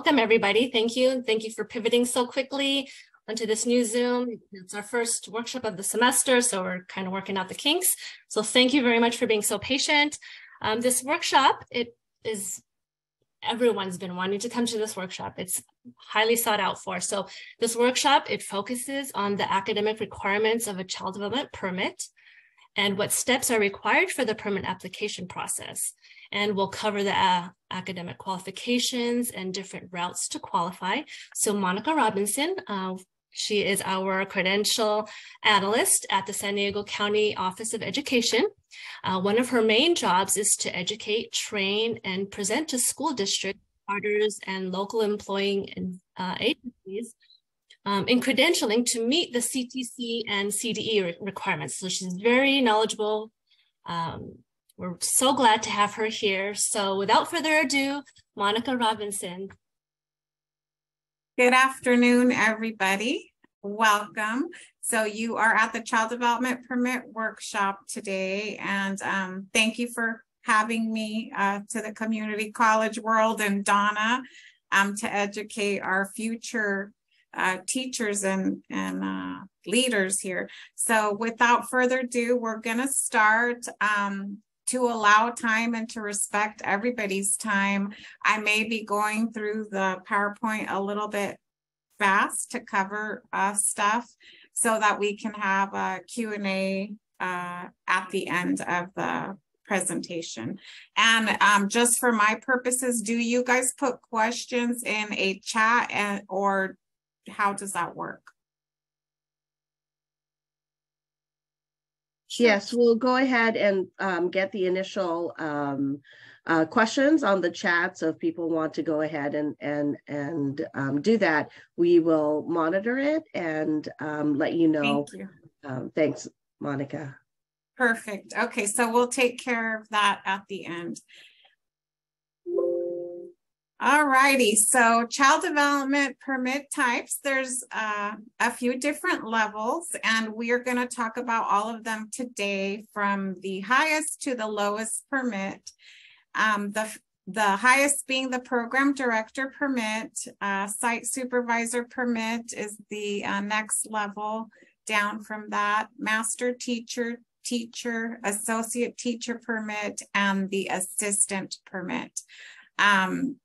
welcome everybody. Thank you. Thank you for pivoting so quickly onto this new Zoom. It's our first workshop of the semester, so we're kind of working out the kinks. So thank you very much for being so patient. Um, this workshop, it is everyone's been wanting to come to this workshop. It's highly sought out for. So this workshop, it focuses on the academic requirements of a child development permit and what steps are required for the permit application process. And we'll cover the uh, academic qualifications and different routes to qualify. So Monica Robinson, uh, she is our credential analyst at the San Diego County Office of Education. Uh, one of her main jobs is to educate, train, and present to school districts, charters, and local employing uh, agencies um, in credentialing to meet the CTC and CDE re requirements. So she's very knowledgeable. Um, we're so glad to have her here. So without further ado, Monica Robinson. Good afternoon, everybody. Welcome. So you are at the Child Development Permit Workshop today, and um, thank you for having me uh, to the community college world and Donna um, to educate our future uh, teachers and, and uh, leaders here. So without further ado, we're going to start. Um, to allow time and to respect everybody's time, I may be going through the PowerPoint a little bit fast to cover uh, stuff so that we can have a Q&A uh, at the end of the presentation. And um, just for my purposes, do you guys put questions in a chat and, or how does that work? Sure. Yes, we'll go ahead and um, get the initial um, uh, questions on the chat. So if people want to go ahead and and and um, do that, we will monitor it and um, let you know. Thank you. Um, thanks, Monica. Perfect. Okay, so we'll take care of that at the end. All righty, so child development permit types, there's uh, a few different levels and we are gonna talk about all of them today from the highest to the lowest permit. Um, the, the highest being the program director permit, uh, site supervisor permit is the uh, next level down from that, master teacher, teacher, associate teacher permit, and the assistant permit. Um,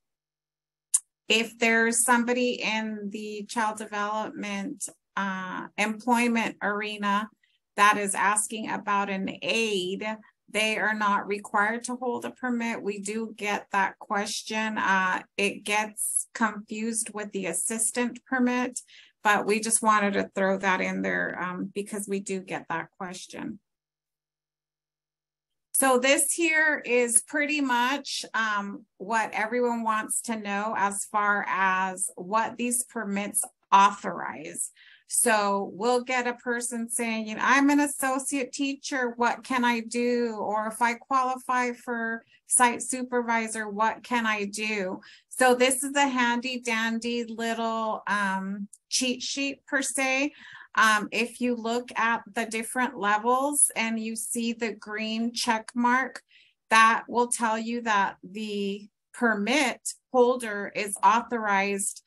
if there's somebody in the child development uh, employment arena that is asking about an aid, they are not required to hold a permit. We do get that question. Uh, it gets confused with the assistant permit, but we just wanted to throw that in there um, because we do get that question. So this here is pretty much um, what everyone wants to know as far as what these permits authorize. So we'll get a person saying, you know, I'm an associate teacher, what can I do? Or if I qualify for site supervisor, what can I do? So this is a handy dandy little um, cheat sheet per se um, if you look at the different levels and you see the green check mark, that will tell you that the permit holder is authorized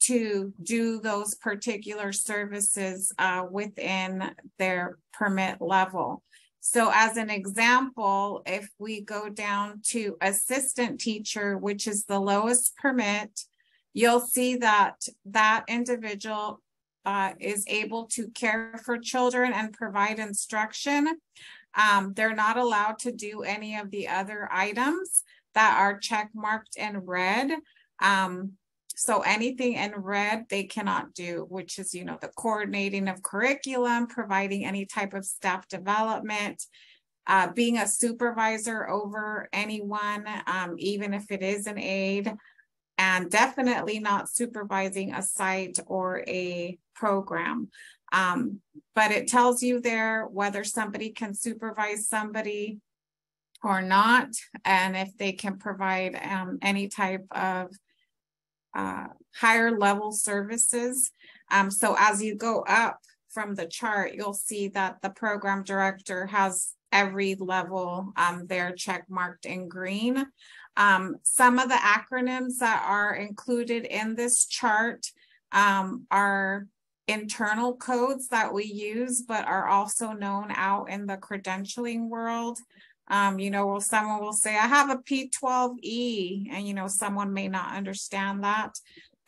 to do those particular services uh, within their permit level. So as an example, if we go down to assistant teacher, which is the lowest permit, you'll see that that individual uh, is able to care for children and provide instruction. Um, they're not allowed to do any of the other items that are check marked in red. Um, so anything in red they cannot do, which is, you know, the coordinating of curriculum, providing any type of staff development, uh, being a supervisor over anyone, um, even if it is an aid, and definitely not supervising a site or a program. Um, but it tells you there whether somebody can supervise somebody or not, and if they can provide um, any type of uh, higher level services. Um, so as you go up from the chart, you'll see that the program director has every level um, they're check marked in green. Um, some of the acronyms that are included in this chart um, are internal codes that we use, but are also known out in the credentialing world. Um, you know, well, someone will say, I have a P12E, and you know, someone may not understand that.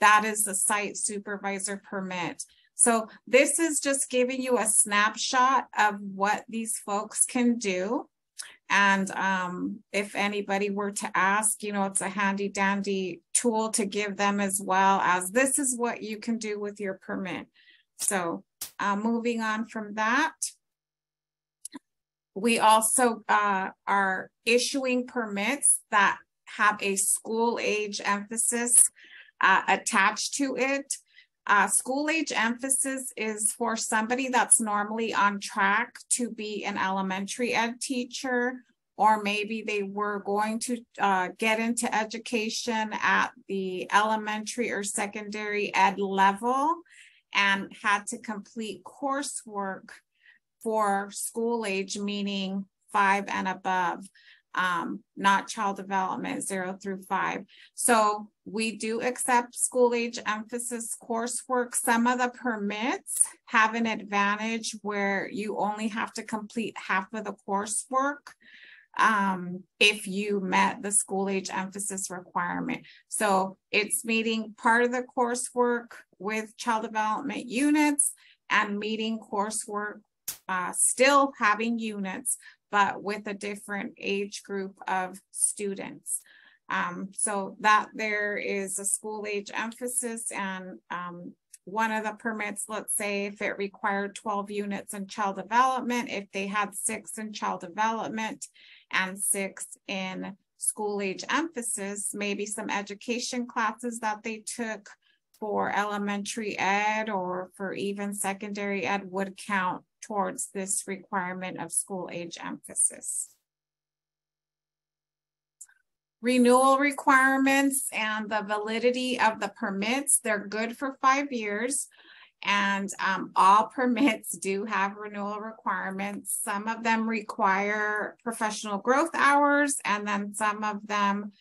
That is the site supervisor permit. So this is just giving you a snapshot of what these folks can do. And um, if anybody were to ask, you know, it's a handy dandy tool to give them as well as this is what you can do with your permit. So uh, moving on from that, we also uh, are issuing permits that have a school age emphasis uh, attached to it. Uh, school age emphasis is for somebody that's normally on track to be an elementary ed teacher, or maybe they were going to uh, get into education at the elementary or secondary ed level and had to complete coursework for school age, meaning five and above um, not child development zero through five. So we do accept school age emphasis coursework. Some of the permits have an advantage where you only have to complete half of the coursework um, if you met the school age emphasis requirement. So it's meeting part of the coursework with child development units and meeting coursework uh, still having units, but with a different age group of students. Um, so that there is a school age emphasis and um, one of the permits, let's say if it required 12 units in child development, if they had six in child development and six in school age emphasis, maybe some education classes that they took for elementary ed or for even secondary ed would count towards this requirement of school age emphasis. Renewal requirements and the validity of the permits, they're good for five years. And um, all permits do have renewal requirements. Some of them require professional growth hours, and then some of them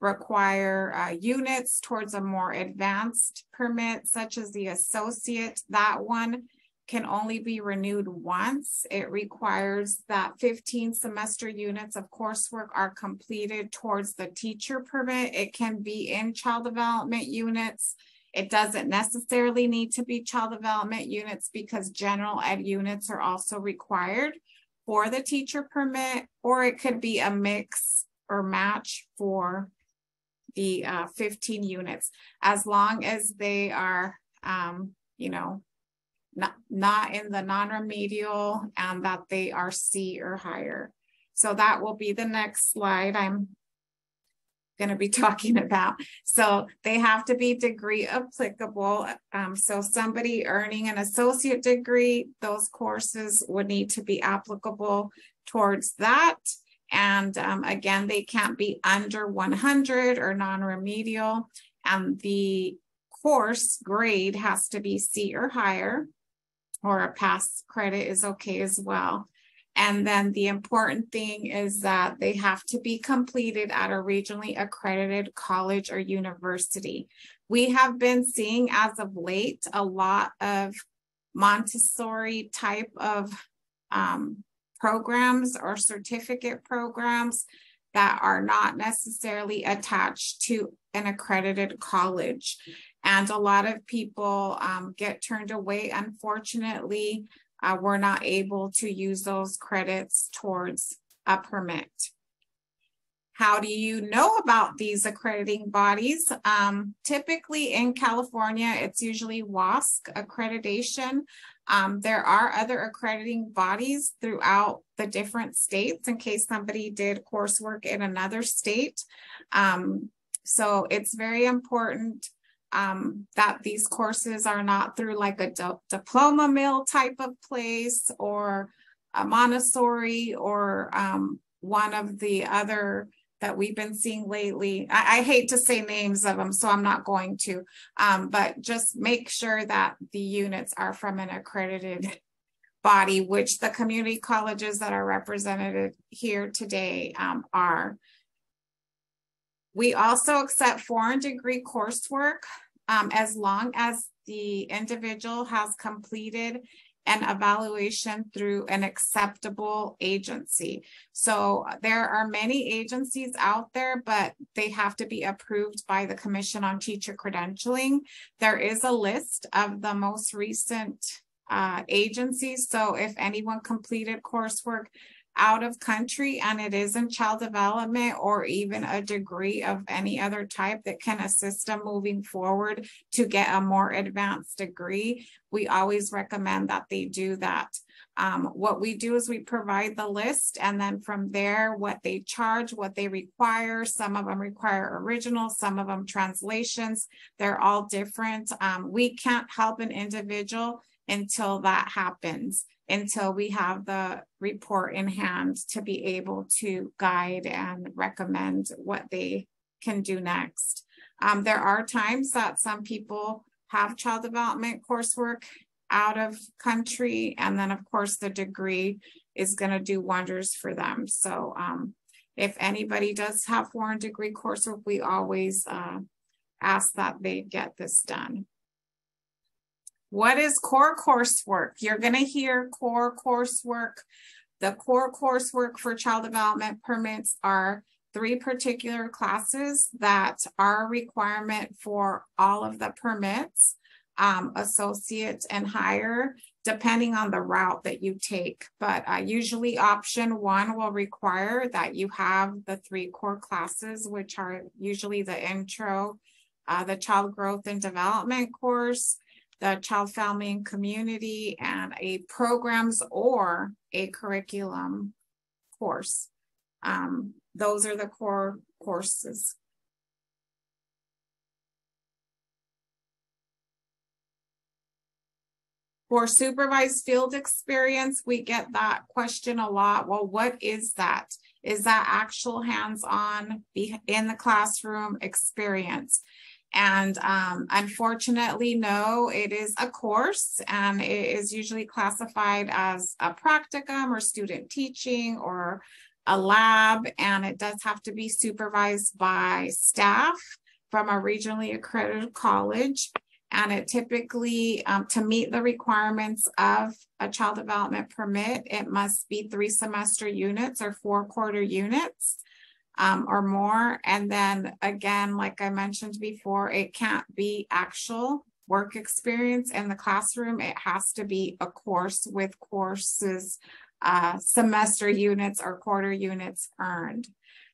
require uh, units towards a more advanced permit, such as the associate. That one can only be renewed once. It requires that 15 semester units of coursework are completed towards the teacher permit. It can be in child development units. It doesn't necessarily need to be child development units because general ed units are also required for the teacher permit, or it could be a mix or match for the uh, 15 units, as long as they are, um, you know, not, not in the non-remedial and that they are C or higher. So that will be the next slide I'm going to be talking about. So they have to be degree applicable. Um, so somebody earning an associate degree, those courses would need to be applicable towards that. And um, again, they can't be under 100 or non-remedial. And the course grade has to be C or higher or a pass credit is okay as well. And then the important thing is that they have to be completed at a regionally accredited college or university. We have been seeing as of late a lot of Montessori type of um, programs or certificate programs that are not necessarily attached to an accredited college. And a lot of people um, get turned away. Unfortunately, uh, we're not able to use those credits towards a permit. How do you know about these accrediting bodies? Um, typically in California, it's usually WASC accreditation. Um, there are other accrediting bodies throughout the different states in case somebody did coursework in another state. Um, so it's very important um, that these courses are not through like a di diploma mill type of place or a Montessori or um, one of the other that we've been seeing lately. I, I, hate to say names of them, so I'm not going to, um, but just make sure that the units are from an accredited body, which the community colleges that are represented here today um, are. We also accept foreign degree coursework um, as long as the individual has completed an evaluation through an acceptable agency. So there are many agencies out there, but they have to be approved by the Commission on Teacher Credentialing. There is a list of the most recent uh, agencies. So if anyone completed coursework out of country and it is in child development or even a degree of any other type that can assist them moving forward to get a more advanced degree, we always recommend that they do that. Um, what we do is we provide the list and then from there, what they charge, what they require. Some of them require originals, some of them translations. They're all different. Um, we can't help an individual until that happens until we have the report in hand to be able to guide and recommend what they can do next. Um, there are times that some people have child development coursework out of country, and then of course the degree is going to do wonders for them. So um, if anybody does have foreign degree coursework, we always uh, ask that they get this done. What is core coursework? You're going to hear core coursework. The core coursework for child development permits are three particular classes that are a requirement for all of the permits, um, associate and higher, depending on the route that you take. But uh, usually option one will require that you have the three core classes, which are usually the intro, uh, the child growth and development course, the child, family, and community, and a programs or a curriculum course. Um, those are the core courses. For supervised field experience, we get that question a lot. Well, what is that? Is that actual hands-on in the classroom experience? And um, unfortunately, no, it is a course and it is usually classified as a practicum or student teaching or a lab. And it does have to be supervised by staff from a regionally accredited college. And it typically, um, to meet the requirements of a child development permit, it must be three semester units or four quarter units um, or more. And then again, like I mentioned before, it can't be actual work experience in the classroom. It has to be a course with courses, uh, semester units or quarter units earned.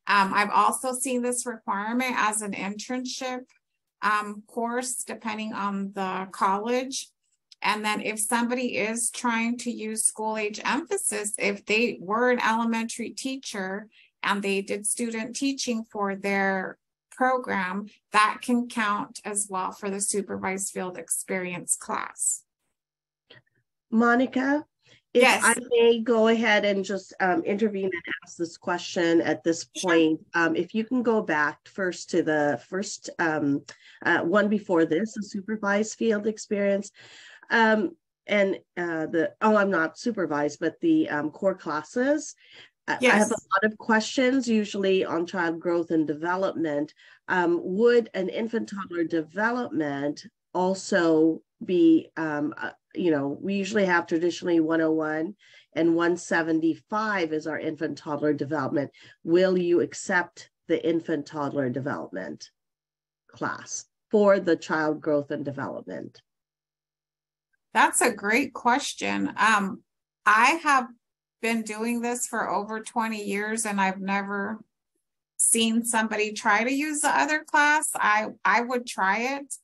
Um, I've also seen this requirement as an internship um, course, depending on the college. And then if somebody is trying to use school age emphasis, if they were an elementary teacher and they did student teaching for their program, that can count as well for the supervised field experience class. Monica, if yes. I may go ahead and just um, intervene and ask this question at this point, um, if you can go back first to the first um, uh, one before this, the supervised field experience. Um, and uh, the, oh, I'm not supervised, but the um, core classes. Yes. I have a lot of questions, usually on child growth and development. Um, would an infant toddler development also be, um, uh, you know, we usually have traditionally 101 and 175 is our infant toddler development. Will you accept the infant toddler development class for the child growth and development? That's a great question. Um, I have been doing this for over 20 years and I've never seen somebody try to use the other class. I I would try it.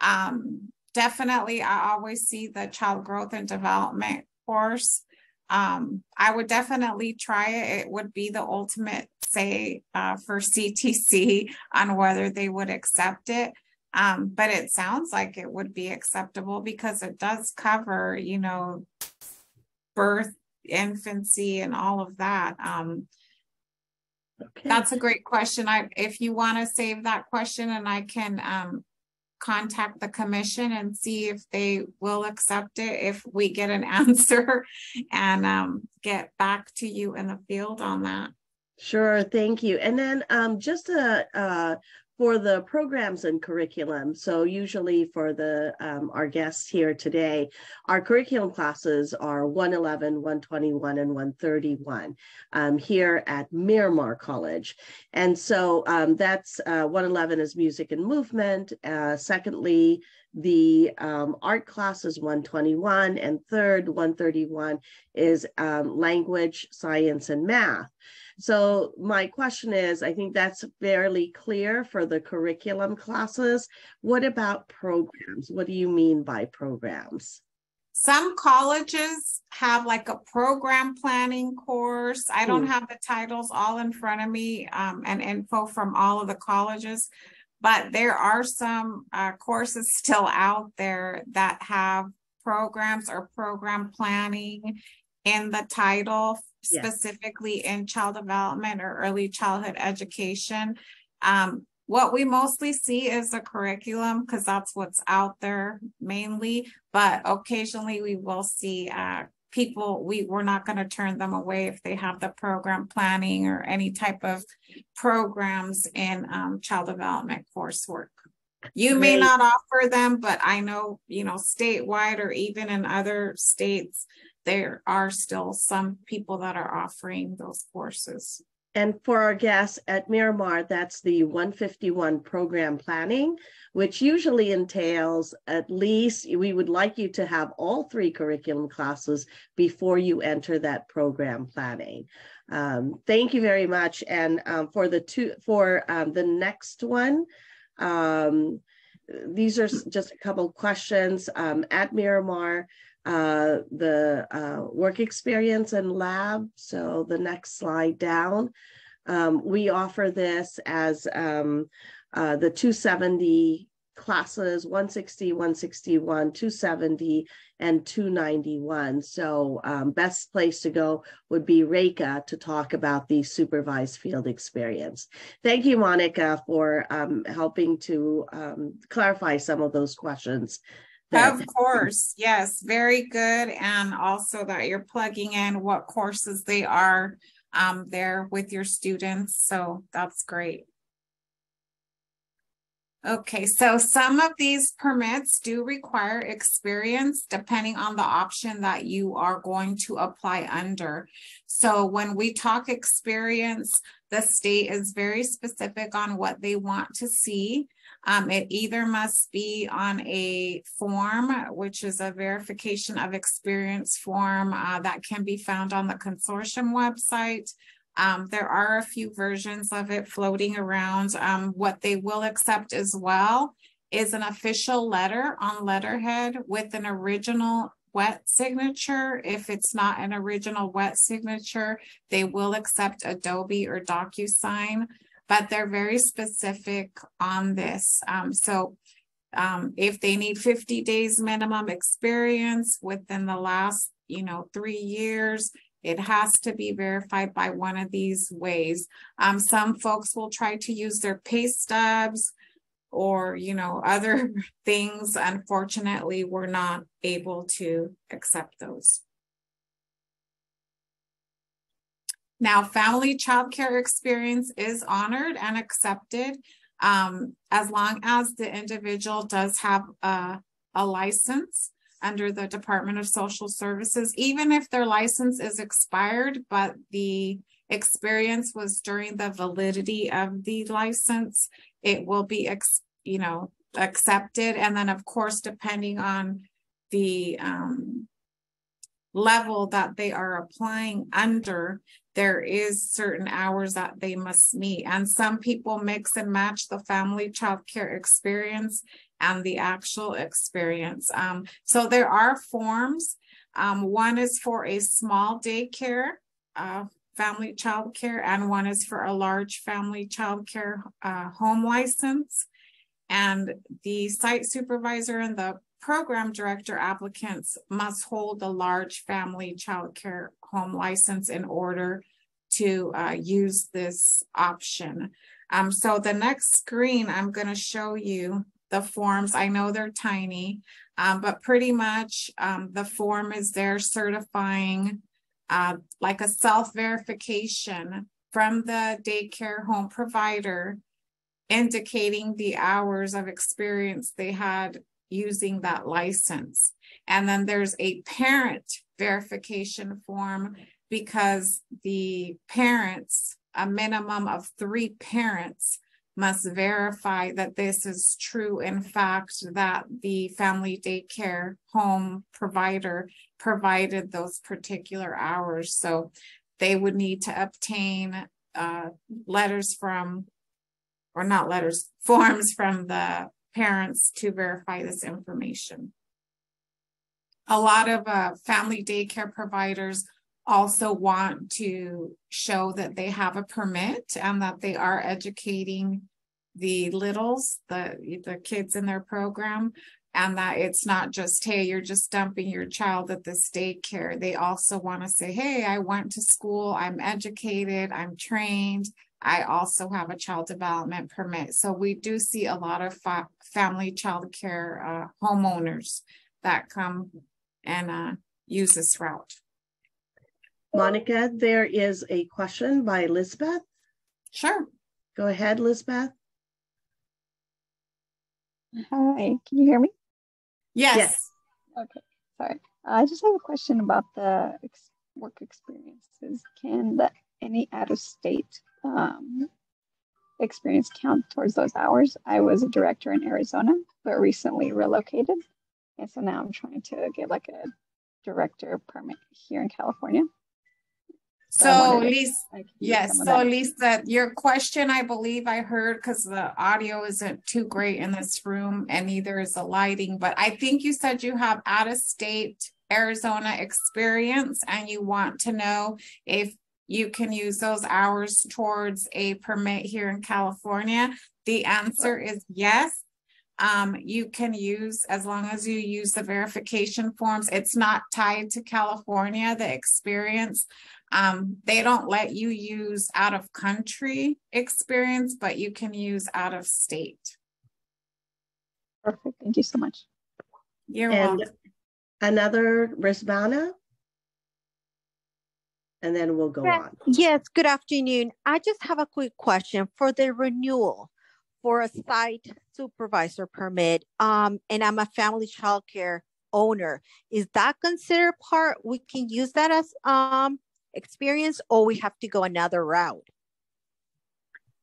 Um, definitely, I always see the child growth and development course. Um, I would definitely try it. It would be the ultimate say uh, for CTC on whether they would accept it. Um, but it sounds like it would be acceptable because it does cover, you know, birth infancy and all of that. Um, okay. That's a great question. I if you want to save that question and I can um, contact the commission and see if they will accept it, if we get an answer and um, get back to you in the field on that. Sure, thank you. And then um, just a, uh, for the programs and curriculum, so usually for the um, our guests here today, our curriculum classes are 111, 121, and 131 um, here at Miramar College. And so um, that's uh, 111 is music and movement. Uh, secondly, the um, art class is 121, and third, 131 is um, language, science, and math. So my question is, I think that's fairly clear for the curriculum classes. What about programs? What do you mean by programs? Some colleges have like a program planning course. I don't hmm. have the titles all in front of me um, and info from all of the colleges, but there are some uh, courses still out there that have programs or program planning in the title specifically in child development or early childhood education. Um, what we mostly see is the curriculum because that's what's out there mainly, but occasionally we will see uh, people, we, we're not going to turn them away if they have the program planning or any type of programs in um, child development coursework. You may not offer them, but I know, you know, statewide or even in other states, there are still some people that are offering those courses. And for our guests at Miramar, that's the 151 program planning, which usually entails at least we would like you to have all three curriculum classes before you enter that program planning. Um, thank you very much. And um, for the two for um, the next one, um, these are just a couple questions um, at Miramar uh, the uh, work experience and lab. So the next slide down. Um, we offer this as um, uh, the 270 classes 160 161 270 and 291 so um, best place to go would be Reka to talk about the supervised field experience thank you monica for um, helping to um, clarify some of those questions of course, yes, very good. And also that you're plugging in what courses they are um, there with your students. So that's great. Okay, so some of these permits do require experience depending on the option that you are going to apply under. So when we talk experience, the state is very specific on what they want to see. Um, it either must be on a form, which is a verification of experience form uh, that can be found on the consortium website. Um, there are a few versions of it floating around. Um, what they will accept as well is an official letter on letterhead with an original wet signature. If it's not an original wet signature, they will accept Adobe or DocuSign but they're very specific on this. Um, so um, if they need 50 days minimum experience within the last, you know, three years, it has to be verified by one of these ways. Um, some folks will try to use their pay stubs or, you know, other things. Unfortunately, we're not able to accept those. Now, family child care experience is honored and accepted um, as long as the individual does have a, a license under the Department of Social Services, even if their license is expired, but the experience was during the validity of the license, it will be, you know, accepted. And then, of course, depending on the um, level that they are applying under, there is certain hours that they must meet. And some people mix and match the family child care experience and the actual experience. Um, so there are forms. Um, one is for a small daycare, uh, family child care, and one is for a large family child care uh, home license. And the site supervisor and the program director applicants must hold a large family child care home license in order to uh, use this option. Um, so the next screen I'm going to show you the forms. I know they're tiny, um, but pretty much um, the form is there certifying uh, like a self verification from the daycare home provider indicating the hours of experience they had using that license. And then there's a parent verification form because the parents, a minimum of three parents, must verify that this is true in fact that the family daycare home provider provided those particular hours. So they would need to obtain uh, letters from or not letters forms from the parents to verify this information. A lot of uh, family daycare providers also want to show that they have a permit and that they are educating the littles, the the kids in their program, and that it's not just hey you're just dumping your child at this daycare. They also want to say hey I went to school, I'm educated, I'm trained. I also have a child development permit. So we do see a lot of fa- family child care uh, homeowners that come and uh, use this route. Monica, there is a question by Lisbeth. Sure. Go ahead, Lisbeth. Hi, can you hear me? Yes. Yes. Okay, sorry. I just have a question about the ex work experiences. Can the, any out of state um, experience count towards those hours? I was a director in Arizona, but recently relocated. And so now I'm trying to get like a director permit here in California. So, Lisa, yes. So, Lisa, your question, I believe I heard because the audio isn't too great in this room, and neither is the lighting. But I think you said you have out of state Arizona experience, and you want to know if you can use those hours towards a permit here in California. The answer is yes um, you can use as long as you use the verification forms. It's not tied to California, the experience. Um, they don't let you use out of country experience, but you can use out of state. Perfect. Thank you so much. You're and welcome. Another Risbana? And then we'll go on. Yes, good afternoon. I just have a quick question for the renewal for a site supervisor permit um, and I'm a family childcare owner. Is that considered part? We can use that as um, experience or we have to go another route?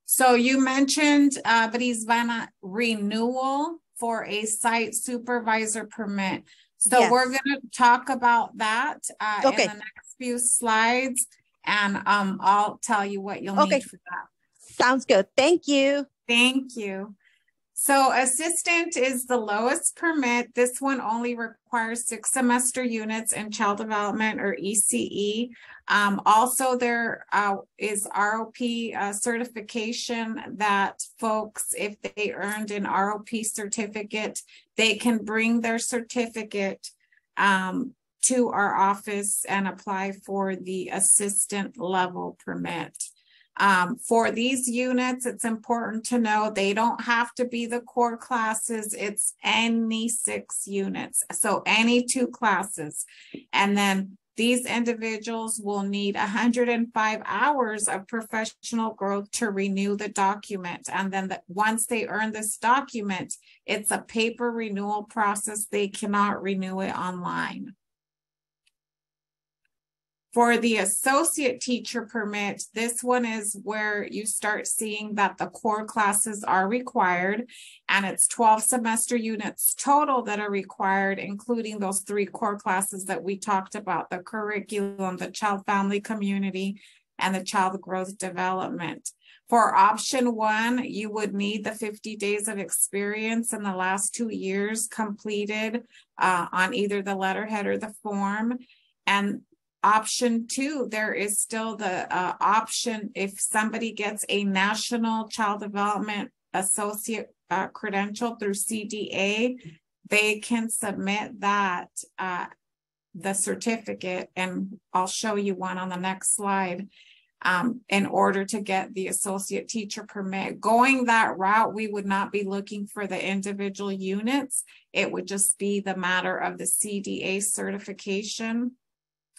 So you mentioned uh, Brisbane renewal for a site supervisor permit. So yes. we're going to talk about that uh, okay. in the next few slides, and um, I'll tell you what you'll okay. need for that. Sounds good. Thank you. Thank you. So assistant is the lowest permit. This one only requires six semester units in child development or ECE. Um, also, there uh, is ROP uh, certification that folks, if they earned an ROP certificate, they can bring their certificate um, to our office and apply for the assistant level permit. Um, for these units, it's important to know they don't have to be the core classes. It's any six units. So any two classes. And then these individuals will need 105 hours of professional growth to renew the document. And then the, once they earn this document, it's a paper renewal process. They cannot renew it online. For the associate teacher permit, this one is where you start seeing that the core classes are required and it's 12 semester units total that are required, including those three core classes that we talked about, the curriculum, the child family community, and the child growth development. For option one, you would need the 50 days of experience in the last two years completed uh, on either the letterhead or the form. And option two, there is still the uh, option if somebody gets a National Child Development Associate uh, credential through CDA, they can submit that, uh, the certificate, and I'll show you one on the next slide. um, in order to get the associate teacher permit. Going that route, we would not be looking for the individual units. It would just be the matter of the CDA certification.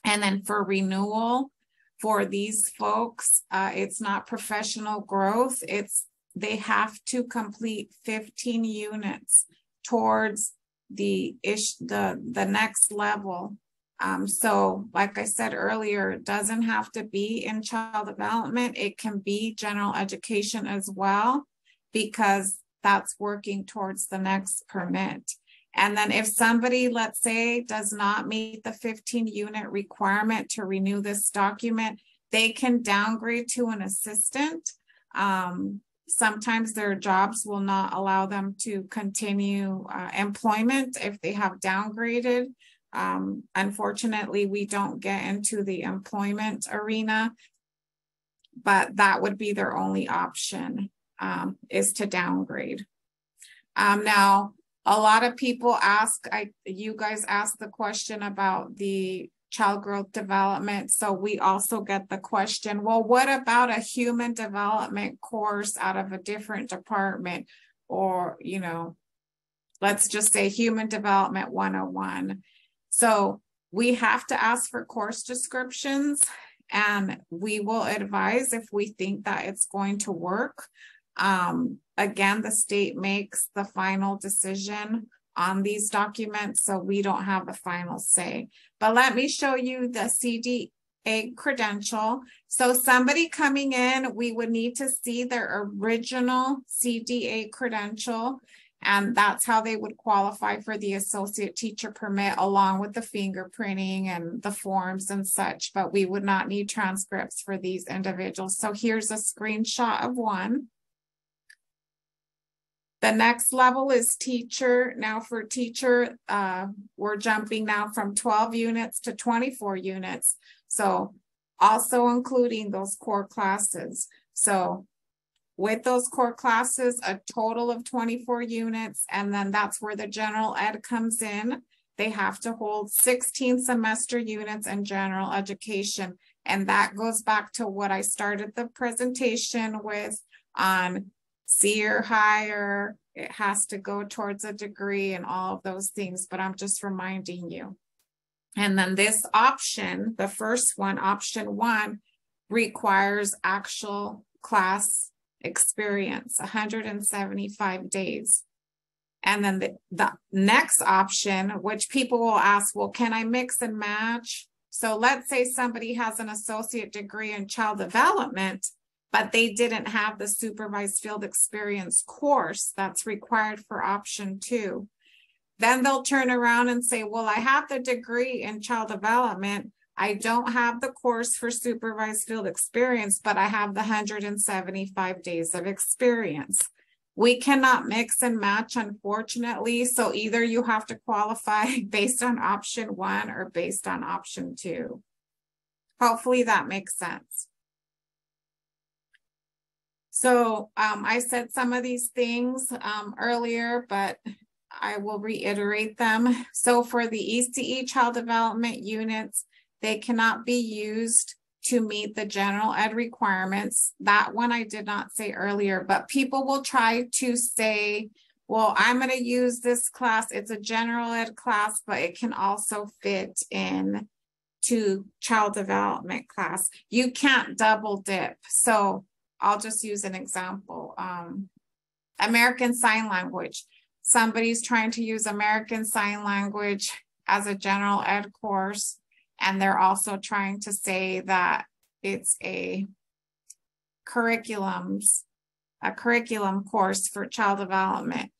And then for renewal, for these folks, uh, it's not professional growth. It's they have to complete 15 units towards the ish the the next level um, so like I said earlier, it doesn't have to be in child development. It can be general education as well, because that's working towards the next permit. And then if somebody, let's say, does not meet the 15 unit requirement to renew this document, they can downgrade to an assistant. Um, sometimes their jobs will not allow them to continue uh, employment if they have downgraded. Um, unfortunately, we don't get into the employment arena, but that would be their only option um, is to downgrade. Um, now, a lot of people ask, I you guys asked the question about the child growth development. So we also get the question, well, what about a human development course out of a different department? Or, you know, let's just say human development 101. So we have to ask for course descriptions and we will advise if we think that it's going to work. Um, again, the state makes the final decision on these documents, so we don't have the final say. But let me show you the CDA credential. So somebody coming in, we would need to see their original CDA credential. And that's how they would qualify for the associate teacher permit along with the fingerprinting and the forms and such, but we would not need transcripts for these individuals. So here's a screenshot of one. The next level is teacher. Now for teacher, uh, we're jumping now from 12 units to 24 units. So also including those core classes. So with those core classes, a total of 24 units, and then that's where the general ed comes in. They have to hold 16 semester units in general education. And that goes back to what I started the presentation with on C or higher. It has to go towards a degree and all of those things, but I'm just reminding you. And then this option, the first one, option one, requires actual class experience 175 days. And then the, the next option, which people will ask, well, can I mix and match? So let's say somebody has an associate degree in child development, but they didn't have the supervised field experience course that's required for option two. Then they'll turn around and say, well, I have the degree in child development, I don't have the course for supervised field experience, but I have the 175 days of experience. We cannot mix and match, unfortunately. So either you have to qualify based on option one or based on option two. Hopefully that makes sense. So um, I said some of these things um, earlier, but I will reiterate them. So for the ECE child development units, they cannot be used to meet the general ed requirements. That one I did not say earlier, but people will try to say, well, I'm going to use this class. It's a general ed class, but it can also fit in to child development class. You can't double dip. So I'll just use an example. Um, American Sign Language. Somebody's trying to use American Sign Language as a general ed course and they're also trying to say that it's a curriculums, a curriculum course for child development.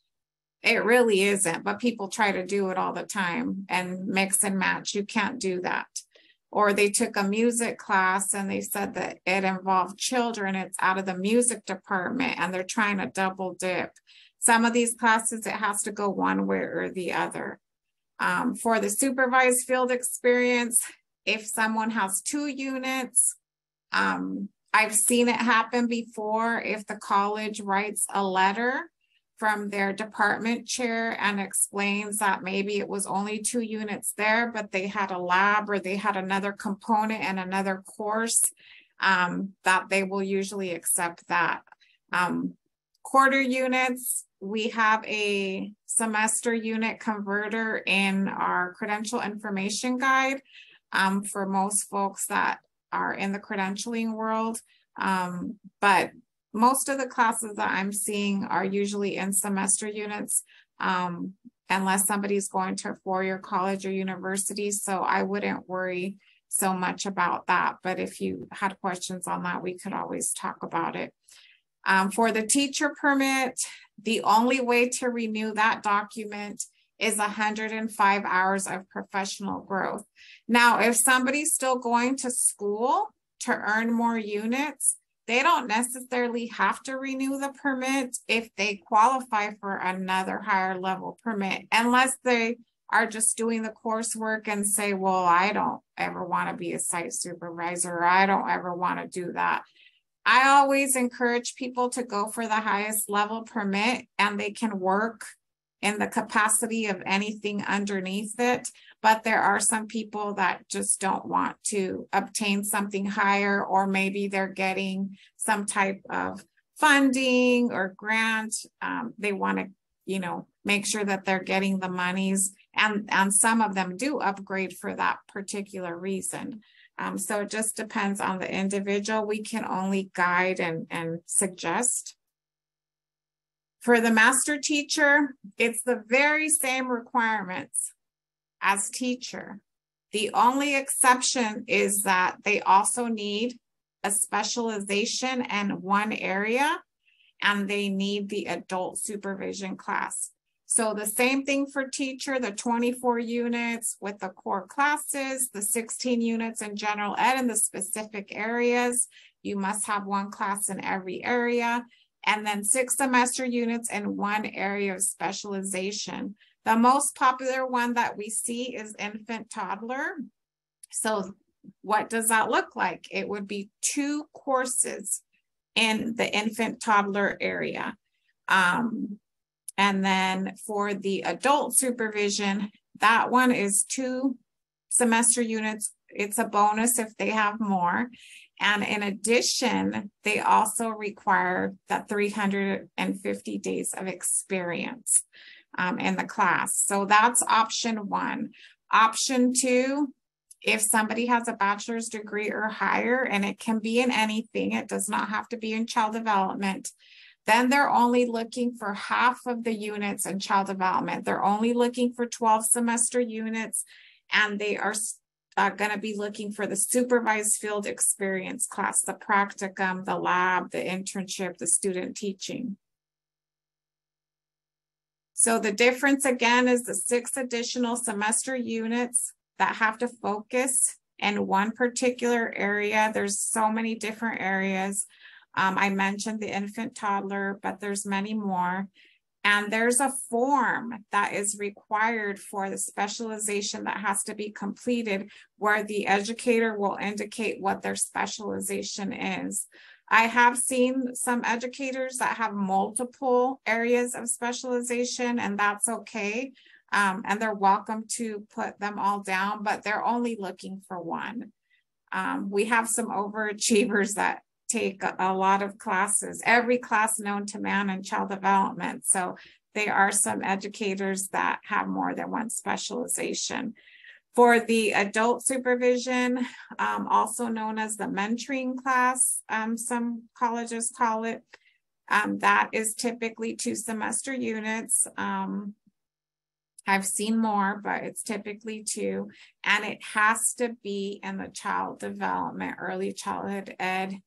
It really isn't, but people try to do it all the time and mix and match. You can't do that. Or they took a music class and they said that it involved children. It's out of the music department and they're trying to double dip. Some of these classes, it has to go one way or the other. Um, for the supervised field experience, if someone has two units, um, I've seen it happen before if the college writes a letter from their department chair and explains that maybe it was only two units there, but they had a lab or they had another component and another course. um, that they will usually accept that. Um, quarter units, we have a semester unit converter in our credential information guide um, for most folks that are in the credentialing world. Um, but most of the classes that I'm seeing are usually in semester units, um, unless somebody's going to a four-year college or university. So I wouldn't worry so much about that. But if you had questions on that, we could always talk about it. Um, for the teacher permit, the only way to renew that document is 105 hours of professional growth. Now, if somebody's still going to school to earn more units, they don't necessarily have to renew the permit if they qualify for another higher level permit, unless they are just doing the coursework and say, well, I don't ever want to be a site supervisor, I don't ever want to do that. I always encourage people to go for the highest level permit and they can work in the capacity of anything underneath it. But there are some people that just don't want to obtain something higher, or maybe they're getting some type of funding or grant. Um, they want to, you know, make sure that they're getting the monies, and and some of them do upgrade for that particular reason. Um, so it just depends on the individual. We can only guide and and suggest. For the master teacher, it's the very same requirements as teacher. The only exception is that they also need a specialization in one area and they need the adult supervision class. So the same thing for teacher, the 24 units with the core classes, the 16 units in general ed in the specific areas. You must have one class in every area and then six semester units in one area of specialization. The most popular one that we see is infant toddler. So what does that look like? It would be two courses in the infant toddler area. Um, and then for the adult supervision, that one is two semester units. It's a bonus if they have more. And in addition, they also require that 350 days of experience um, in the class. So that's option one. Option two, if somebody has a bachelor's degree or higher, and it can be in anything, it does not have to be in child development, then they're only looking for half of the units in child development. They're only looking for 12 semester units, and they are uh, going to be looking for the supervised field experience class, the practicum, the lab, the internship, the student teaching. So the difference again is the six additional semester units that have to focus in one particular area. There's so many different areas. Um, I mentioned the infant toddler, but there's many more. And there's a form that is required for the specialization that has to be completed where the educator will indicate what their specialization is. I have seen some educators that have multiple areas of specialization, and that's okay. Um, and they're welcome to put them all down, but they're only looking for one. Um, we have some overachievers that take a, a lot of classes, every class known to man in child development. So there are some educators that have more than one specialization. For the adult supervision, um, also known as the mentoring class, um, some colleges call it, um, that is typically two semester units. Um, I've seen more, but it's typically two, and it has to be in the child development, early childhood ed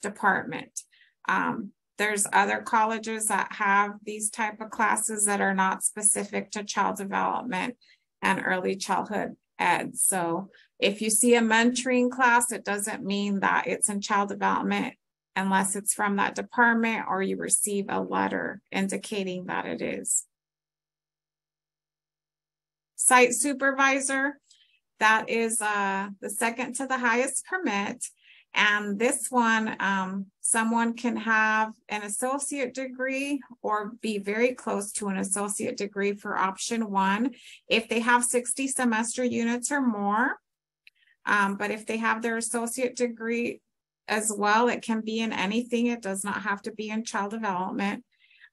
department. Um, there's other colleges that have these type of classes that are not specific to child development and early childhood ed. So if you see a mentoring class, it doesn't mean that it's in child development unless it's from that department or you receive a letter indicating that it is. Site supervisor, that is uh, the second to the highest permit. And this one, um, someone can have an associate degree or be very close to an associate degree for option one if they have 60 semester units or more. Um, but if they have their associate degree as well. It can be in anything. It does not have to be in child development.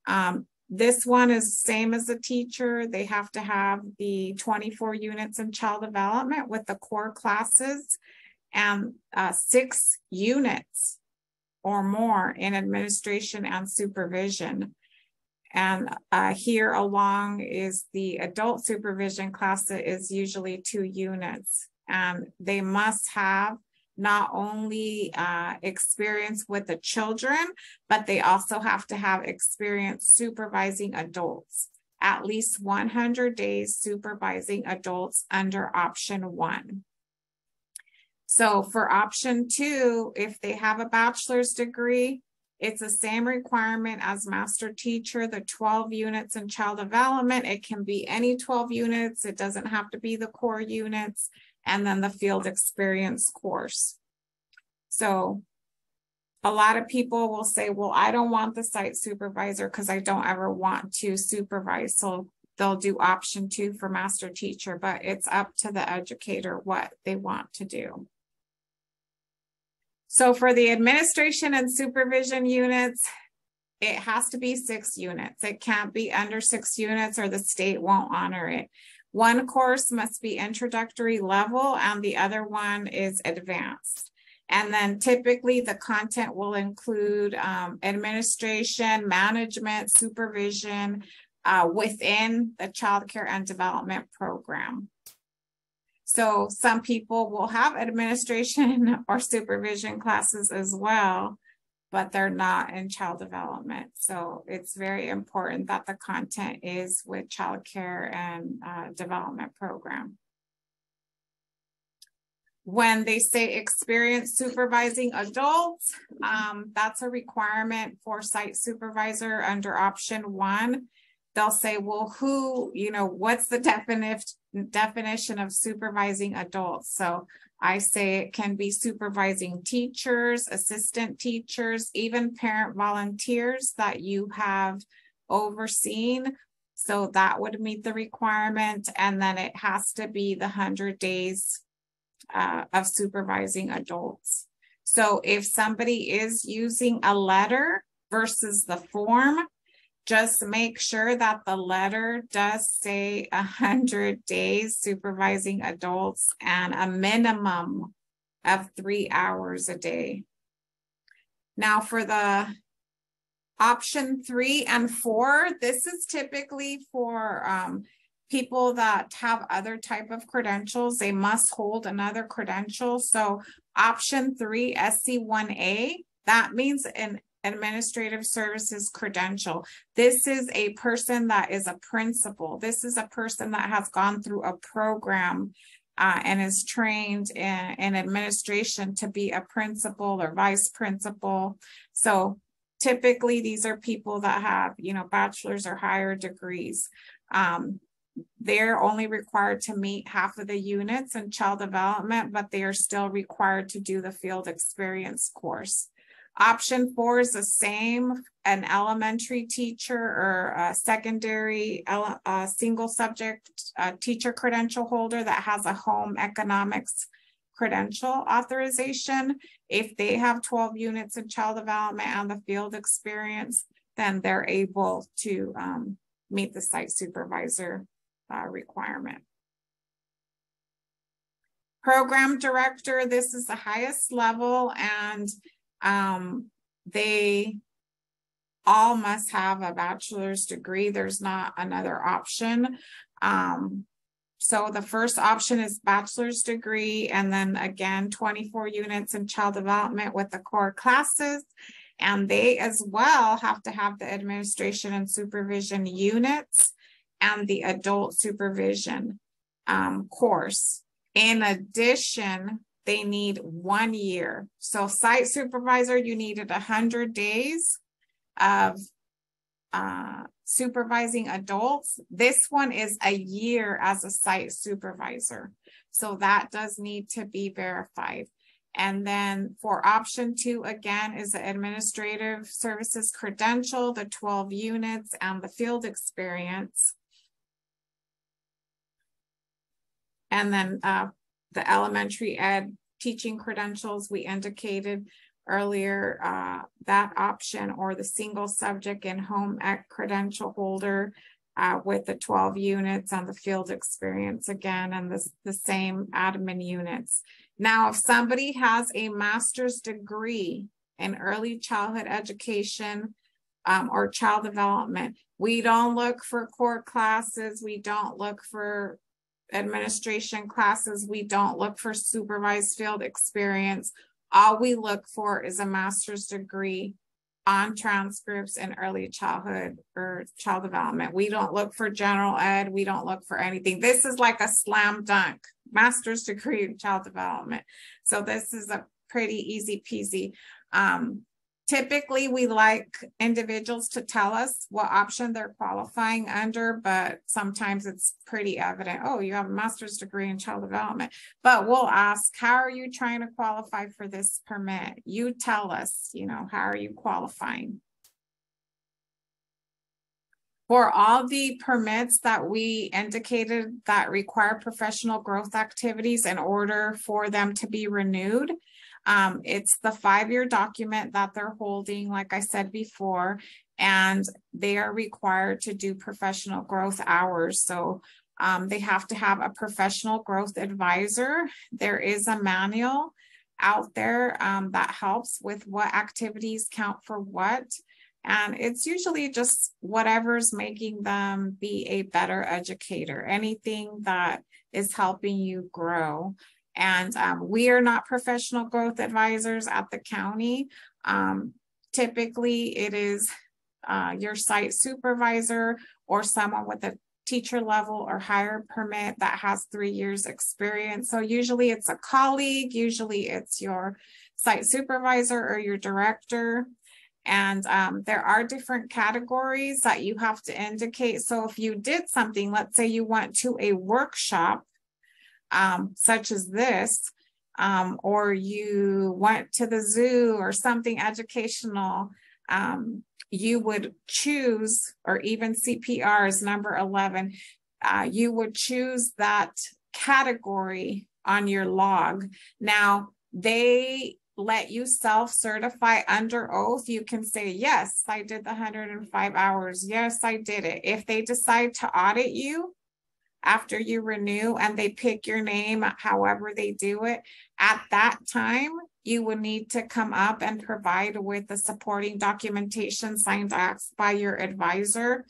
Um, this one is same as a teacher. They have to have the 24 units in child development with the core classes and uh, six units or more in administration and supervision. And uh, here along is the adult supervision class that is usually two units. And they must have not only uh, experience with the children, but they also have to have experience supervising adults, at least 100 days supervising adults under option one. So for option two, if they have a bachelor's degree, it's the same requirement as master teacher, the 12 units in child development. It can be any 12 units. It doesn't have to be the core units and then the field experience course. So a lot of people will say, well, I don't want the site supervisor because I don't ever want to supervise. So they'll do option two for master teacher, but it's up to the educator what they want to do. So for the administration and supervision units, it has to be six units. It can't be under six units or the state won't honor it. One course must be introductory level and the other one is advanced. And then typically the content will include um, administration, management, supervision uh, within the child care and development program. So some people will have administration or supervision classes as well, but they're not in child development. So it's very important that the content is with child care and uh, development program. When they say experience supervising adults, um, that's a requirement for site supervisor under option one they'll say, well, who, you know, what's the definition definition of supervising adults? So I say it can be supervising teachers, assistant teachers, even parent volunteers that you have overseen. So that would meet the requirement. And then it has to be the 100 days uh, of supervising adults. So if somebody is using a letter versus the form, just make sure that the letter does say a hundred days supervising adults and a minimum of three hours a day. Now for the option three and four, this is typically for um, people that have other type of credentials. They must hold another credential. So option three, SC1A, that means an administrative services credential. This is a person that is a principal. This is a person that has gone through a program uh, and is trained in, in administration to be a principal or vice principal. So typically these are people that have, you know, bachelor's or higher degrees. Um, they're only required to meet half of the units in child development, but they are still required to do the field experience course. Option four is the same, an elementary teacher or a secondary uh, single subject uh, teacher credential holder that has a home economics credential authorization. If they have 12 units in child development and the field experience, then they're able to um, meet the site supervisor uh, requirement. Program director, this is the highest level and um, they all must have a bachelor's degree. There's not another option. Um, so the first option is bachelor's degree, and then again, 24 units in child development with the core classes. And they as well have to have the administration and supervision units and the adult supervision um, course. In addition, they need one year. So site supervisor, you needed 100 days of uh, supervising adults. This one is a year as a site supervisor. So that does need to be verified. And then for option two, again, is the administrative services credential, the 12 units, and the field experience. And then uh, the elementary ed teaching credentials we indicated earlier, uh, that option or the single subject in home ec credential holder uh, with the 12 units and the field experience again and the, the same admin units. Now, if somebody has a master's degree in early childhood education um, or child development, we don't look for core classes. We don't look for administration classes. We don't look for supervised field experience. All we look for is a master's degree on transcripts in early childhood or child development. We don't look for general ed. We don't look for anything. This is like a slam dunk master's degree in child development. So this is a pretty easy peasy. Um, typically we like individuals to tell us what option they're qualifying under but sometimes it's pretty evident oh you have a master's degree in child development. But we'll ask how are you trying to qualify for this permit? You tell us you know how are you qualifying? For all the permits that we indicated that require professional growth activities in order for them to be renewed um, it's the five-year document that they're holding, like I said before, and they are required to do professional growth hours. So um, they have to have a professional growth advisor. There is a manual out there um, that helps with what activities count for what. And it's usually just whatever's making them be a better educator, anything that is helping you grow. And um, we are not professional growth advisors at the county. Um, typically, it is uh, your site supervisor or someone with a teacher level or higher permit that has three years experience. So usually it's a colleague, usually it's your site supervisor or your director. And um, there are different categories that you have to indicate. So if you did something, let's say you went to a workshop um, such as this, um, or you went to the zoo or something educational, um, you would choose, or even CPR is number 11, uh, you would choose that category on your log. Now, they let you self certify under oath. You can say, Yes, I did the 105 hours. Yes, I did it. If they decide to audit you, after you renew and they pick your name, however they do it, at that time, you will need to come up and provide with the supporting documentation signed by your advisor,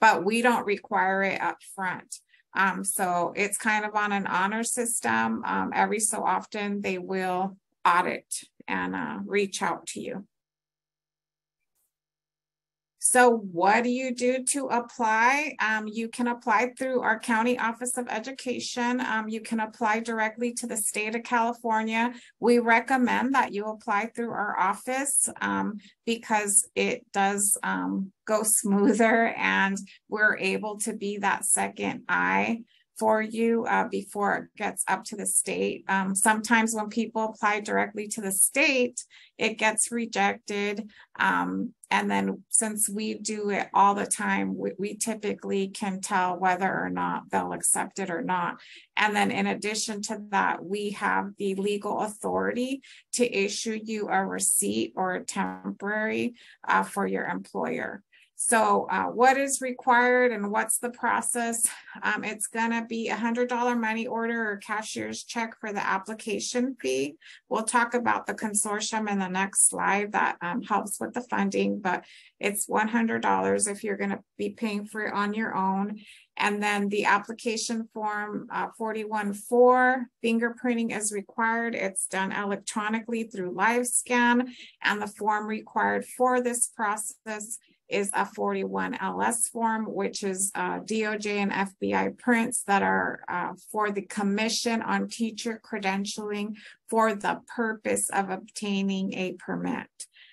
but we don't require it up front. Um, so it's kind of on an honor system. Um, every so often, they will audit and uh, reach out to you. So what do you do to apply? Um, you can apply through our County Office of Education. Um, you can apply directly to the state of California. We recommend that you apply through our office um, because it does um, go smoother and we're able to be that second eye for you uh, before it gets up to the state. Um, sometimes when people apply directly to the state, it gets rejected. Um, and then since we do it all the time, we, we, typically can tell whether or not they'll accept it or not. And then in addition to that, we have the legal authority to issue you a receipt or a temporary uh, for your employer. So uh, what is required and what's the process? Um, it's gonna be a hundred dollar money order or cashier's check for the application fee. We'll talk about the consortium in the next slide that um, helps with the funding, but it's $100 if you're gonna be paying for it on your own. And then the application form uh, 41-4, fingerprinting is required. It's done electronically through LiveScan and the form required for this process is a 41 LS form, which is uh, DOJ and FBI prints that are uh, for the Commission on Teacher Credentialing for the purpose of obtaining a permit.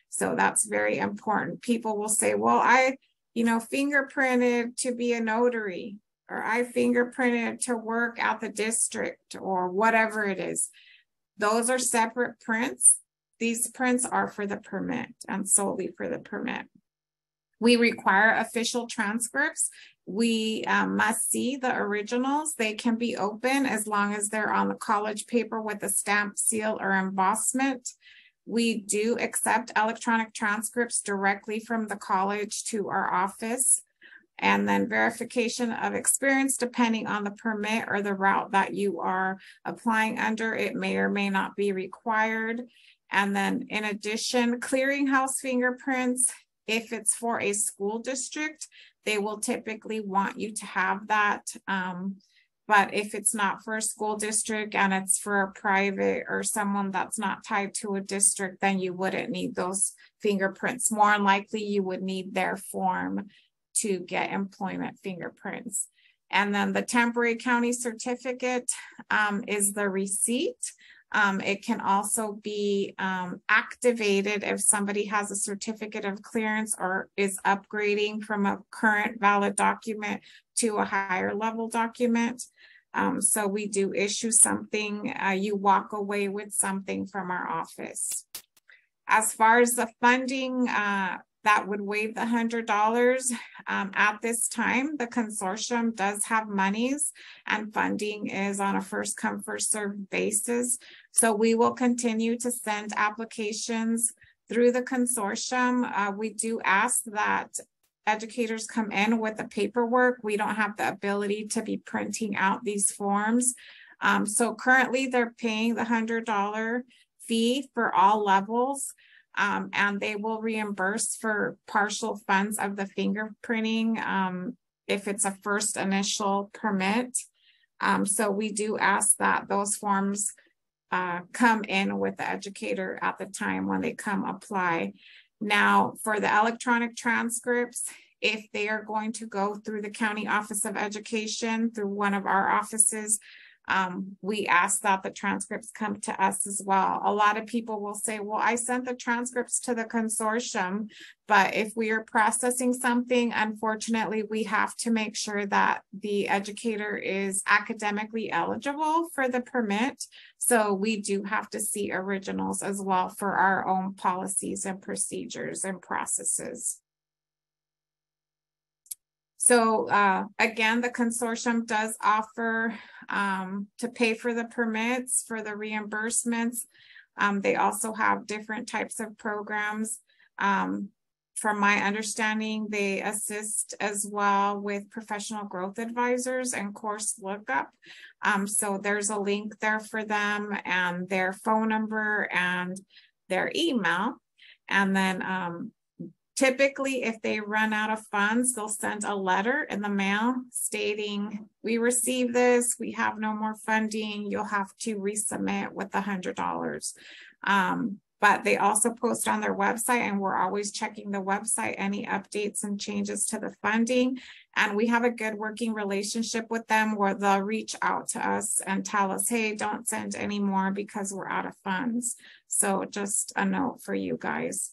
So that's very important. People will say, well, I, you know, fingerprinted to be a notary, or I fingerprinted to work at the district, or whatever it is. Those are separate prints. These prints are for the permit and solely for the permit. We require official transcripts. We um, must see the originals. They can be open as long as they're on the college paper with a stamp, seal, or embossment. We do accept electronic transcripts directly from the college to our office. And then verification of experience, depending on the permit or the route that you are applying under, it may or may not be required. And then in addition, clearinghouse fingerprints, if it's for a school district, they will typically want you to have that. Um, but if it's not for a school district and it's for a private or someone that's not tied to a district, then you wouldn't need those fingerprints. More likely, you would need their form to get employment fingerprints. And then the temporary county certificate um, is the receipt. Um, it can also be um, activated if somebody has a certificate of clearance or is upgrading from a current valid document to a higher level document. Um, so we do issue something, uh, you walk away with something from our office. As far as the funding, uh, that would waive the hundred dollars. Um, at this time, the consortium does have monies and funding is on a first come, first served basis. So we will continue to send applications through the consortium. Uh, we do ask that educators come in with the paperwork. We don't have the ability to be printing out these forms. Um, so currently they're paying the $100 fee for all levels. Um, and they will reimburse for partial funds of the fingerprinting um, if it's a first initial permit. Um, so we do ask that those forms uh, come in with the educator at the time when they come apply. Now, for the electronic transcripts, if they are going to go through the County Office of Education, through one of our offices, um, we ask that the transcripts come to us as well. A lot of people will say, well, I sent the transcripts to the consortium, but if we are processing something, unfortunately, we have to make sure that the educator is academically eligible for the permit. So we do have to see originals as well for our own policies and procedures and processes. So uh, again, the consortium does offer um, to pay for the permits, for the reimbursements. Um, they also have different types of programs. Um, from my understanding, they assist as well with professional growth advisors and course lookup. Um, so there's a link there for them and their phone number and their email. And then um, Typically, if they run out of funds, they'll send a letter in the mail stating, we received this, we have no more funding, you'll have to resubmit with the hundred dollars. Um, but they also post on their website and we're always checking the website, any updates and changes to the funding. And we have a good working relationship with them where they'll reach out to us and tell us, hey, don't send any more because we're out of funds. So just a note for you guys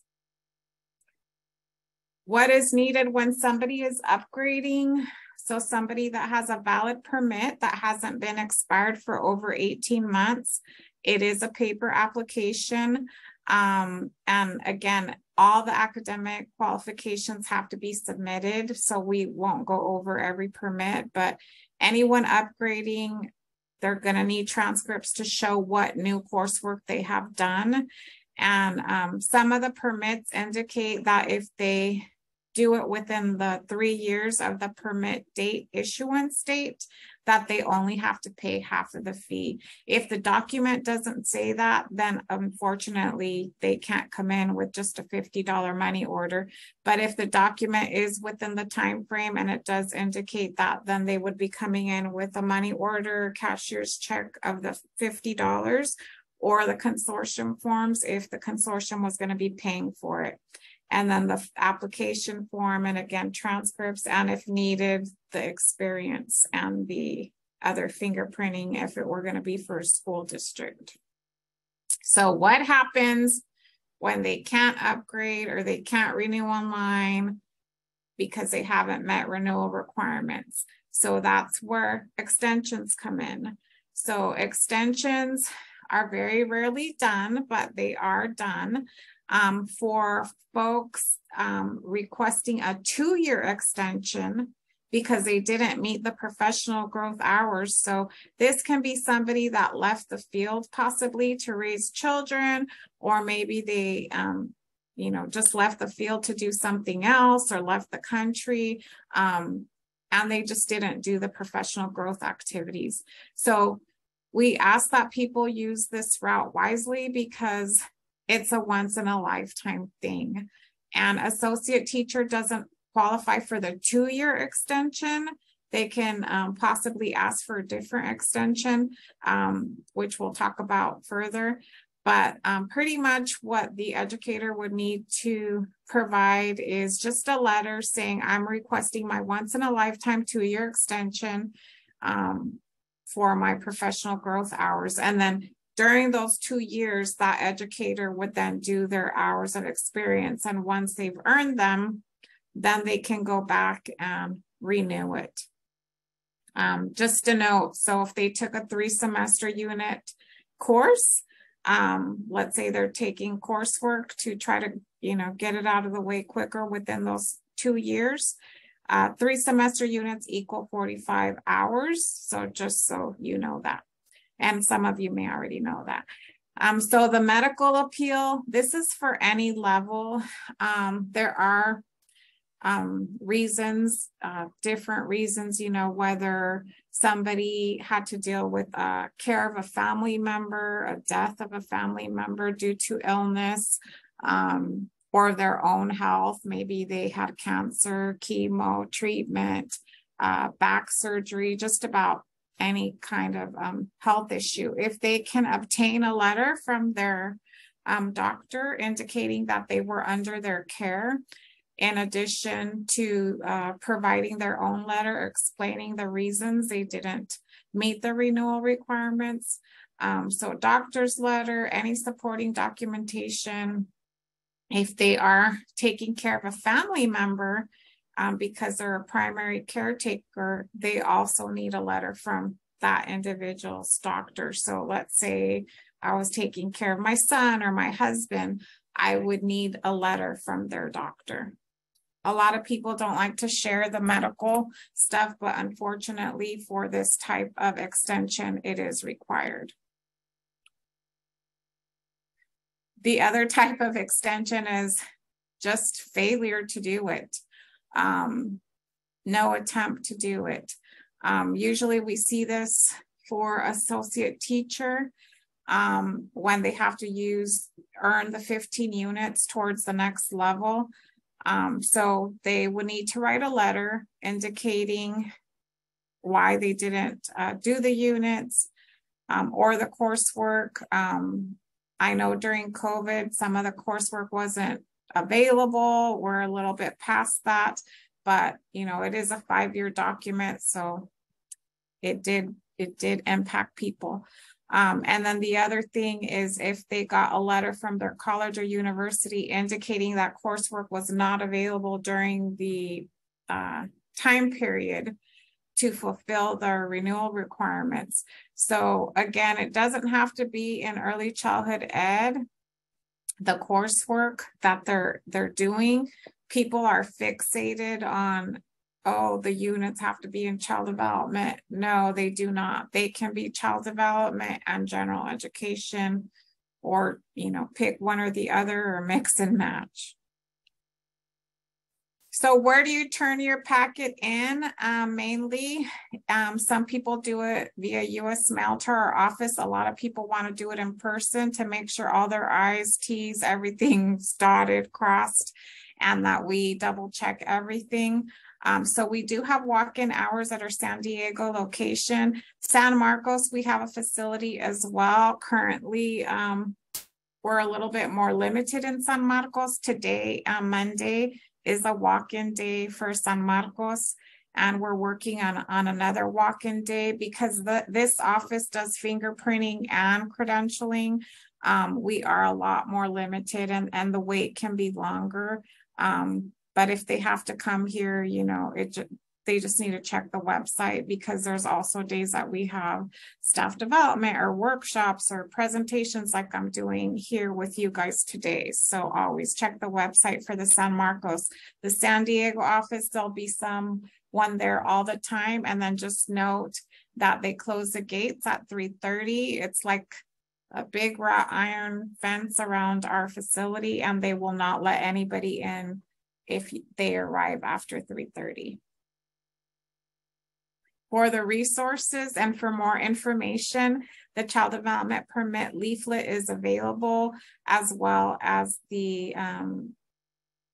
what is needed when somebody is upgrading. So somebody that has a valid permit that hasn't been expired for over 18 months, it is a paper application. Um, and again, all the academic qualifications have to be submitted. So we won't go over every permit, but anyone upgrading, they're going to need transcripts to show what new coursework they have done. And um, some of the permits indicate that if they do it within the three years of the permit date issuance date, that they only have to pay half of the fee. If the document doesn't say that, then unfortunately they can't come in with just a $50 money order. But if the document is within the time frame and it does indicate that, then they would be coming in with a money order, cashier's check of the $50 or the consortium forms if the consortium was going to be paying for it and then the application form and again transcripts and if needed the experience and the other fingerprinting if it were going to be for a school district. So what happens when they can't upgrade or they can't renew online because they haven't met renewal requirements? So that's where extensions come in. So extensions are very rarely done but they are done um, for folks um, requesting a two-year extension, because they didn't meet the professional growth hours. So this can be somebody that left the field possibly to raise children, or maybe they, um, you know, just left the field to do something else or left the country. Um, and they just didn't do the professional growth activities. So we ask that people use this route wisely because it's a once in a lifetime thing. And associate teacher doesn't qualify for the two-year extension, they can um, possibly ask for a different extension, um, which we'll talk about further. But um, pretty much what the educator would need to provide is just a letter saying, I'm requesting my once in a lifetime two year extension um, for my professional growth hours. And then during those two years, that educator would then do their hours of experience. And once they've earned them, then they can go back and renew it. Um, just a note, so if they took a three semester unit course, um, let's say they're taking coursework to try to, you know, get it out of the way quicker within those two years. Uh, three semester units equal 45 hours. So just so you know that. And some of you may already know that. Um, so the medical appeal, this is for any level. Um, there are um, reasons, uh, different reasons, you know, whether somebody had to deal with uh, care of a family member, a death of a family member due to illness, um, or their own health. Maybe they had cancer, chemo, treatment, uh, back surgery, just about any kind of um, health issue. If they can obtain a letter from their um, doctor indicating that they were under their care, in addition to uh, providing their own letter explaining the reasons they didn't meet the renewal requirements. Um, so doctor's letter, any supporting documentation, if they are taking care of a family member um, because they're a primary caretaker, they also need a letter from that individual's doctor. So let's say I was taking care of my son or my husband, I would need a letter from their doctor. A lot of people don't like to share the medical stuff, but unfortunately for this type of extension, it is required. The other type of extension is just failure to do it. Um, no attempt to do it. Um, usually we see this for associate teacher um, when they have to use earn the 15 units towards the next level. Um, so they would need to write a letter indicating why they didn't uh, do the units um, or the coursework. Um, I know during COVID, some of the coursework wasn't available. We're a little bit past that, but you know, it is a five-year document, so it did it did impact people. Um, and then the other thing is if they got a letter from their college or university indicating that coursework was not available during the uh, time period to fulfill their renewal requirements. So again, it doesn't have to be in early childhood ed, the coursework that they're they're doing. People are fixated on oh, the units have to be in child development. No, they do not. They can be child development and general education, or, you know, pick one or the other or mix and match. So where do you turn your packet in? Um, mainly, um, some people do it via US mail to our office. A lot of people want to do it in person to make sure all their I's, T's, everything's dotted, crossed, and that we double check everything. Um, so we do have walk-in hours at our San Diego location. San Marcos, we have a facility as well. Currently, um, we're a little bit more limited in San Marcos. Today, um, Monday, is a walk-in day for San Marcos. And we're working on, on another walk-in day because the, this office does fingerprinting and credentialing. Um, we are a lot more limited and, and the wait can be longer. Um, but if they have to come here, you know, it they just need to check the website because there's also days that we have staff development or workshops or presentations like I'm doing here with you guys today. So always check the website for the San Marcos. The San Diego office, there'll be some one there all the time. And then just note that they close the gates at 3:30. It's like a big wrought iron fence around our facility and they will not let anybody in if they arrive after 3:30. For the resources and for more information, the child development permit leaflet is available as well as the um,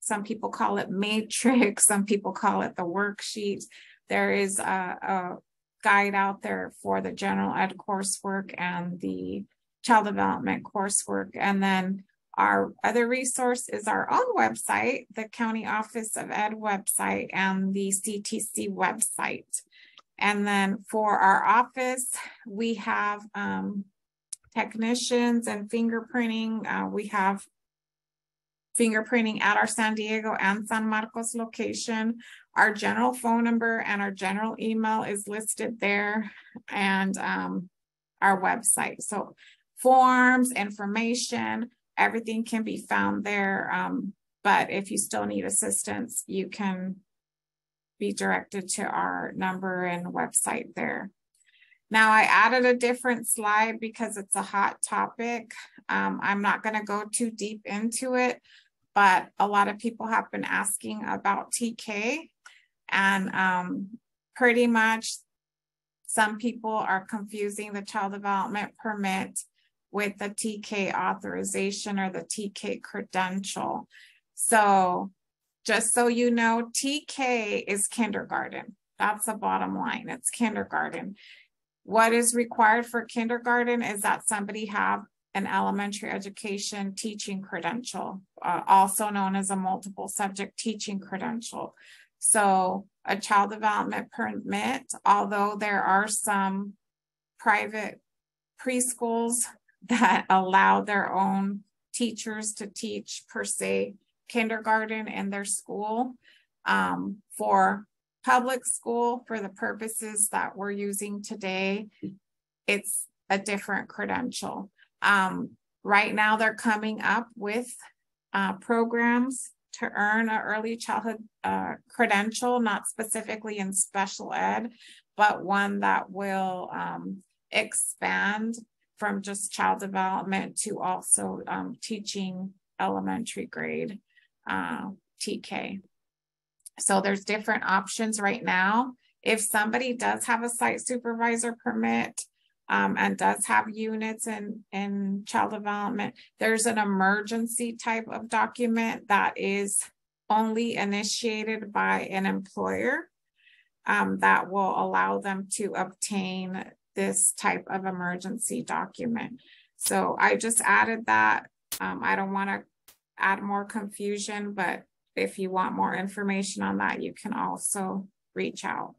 some people call it matrix, some people call it the worksheet. There is a, a guide out there for the general ed coursework and the child development coursework. And then our other resource is our own website, the County Office of Ed website and the CTC website. And then for our office, we have um, technicians and fingerprinting. Uh, we have fingerprinting at our San Diego and San Marcos location. Our general phone number and our general email is listed there and um, our website. So forms, information, everything can be found there. Um, but if you still need assistance, you can be directed to our number and website there. Now I added a different slide because it's a hot topic. Um, I'm not going to go too deep into it, but a lot of people have been asking about TK and um, pretty much some people are confusing the child development permit with the TK authorization or the TK credential. So just so you know, TK is kindergarten. That's the bottom line. It's kindergarten. What is required for kindergarten is that somebody have an elementary education teaching credential, uh, also known as a multiple subject teaching credential. So a child development permit, although there are some private preschools that allow their own teachers to teach per se kindergarten and their school um, for public school for the purposes that we're using today it's a different credential. Um, right now they're coming up with uh, programs to earn an early childhood uh, credential not specifically in special ed but one that will um, expand from just child development to also um, teaching elementary grade uh, TK. So there's different options right now. If somebody does have a site supervisor permit um, and does have units in, in child development, there's an emergency type of document that is only initiated by an employer um, that will allow them to obtain this type of emergency document. So I just added that. Um, I don't want to add more confusion, but if you want more information on that, you can also reach out.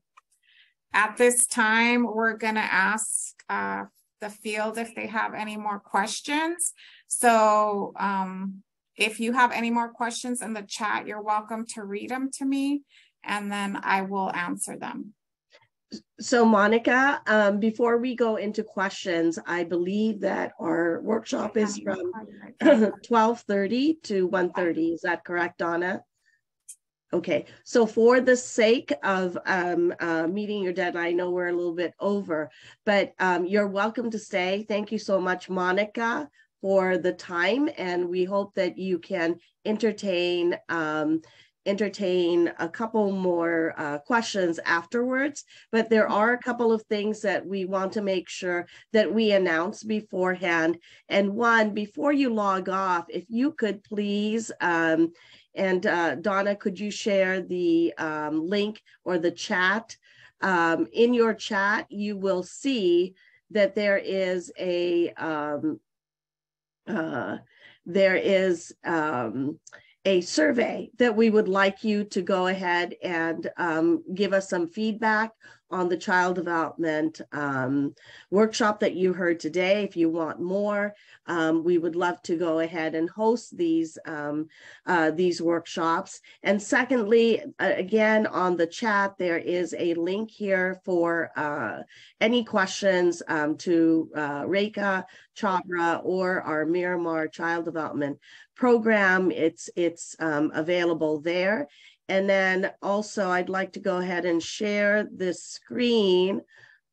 At this time, we're going to ask uh, the field if they have any more questions. So um, if you have any more questions in the chat, you're welcome to read them to me and then I will answer them. So Monica, um, before we go into questions, I believe that our workshop is from 1230 to 1.30. Is that correct, Donna? Okay, so for the sake of um, uh, meeting your deadline, I know we're a little bit over, but um, you're welcome to stay. Thank you so much, Monica, for the time. And we hope that you can entertain um, entertain a couple more uh, questions afterwards, but there are a couple of things that we want to make sure that we announce beforehand. And one, before you log off, if you could please, um, and uh, Donna, could you share the um, link or the chat? Um, in your chat, you will see that there is a, um, uh, there is, um, a survey that we would like you to go ahead and um, give us some feedback on the child development um, workshop that you heard today. If you want more, um, we would love to go ahead and host these um, uh, these workshops. And secondly, again on the chat, there is a link here for uh, any questions um, to uh, Rekha Chabra or our Miramar Child Development Program. It's it's um, available there. And then also, I'd like to go ahead and share this screen.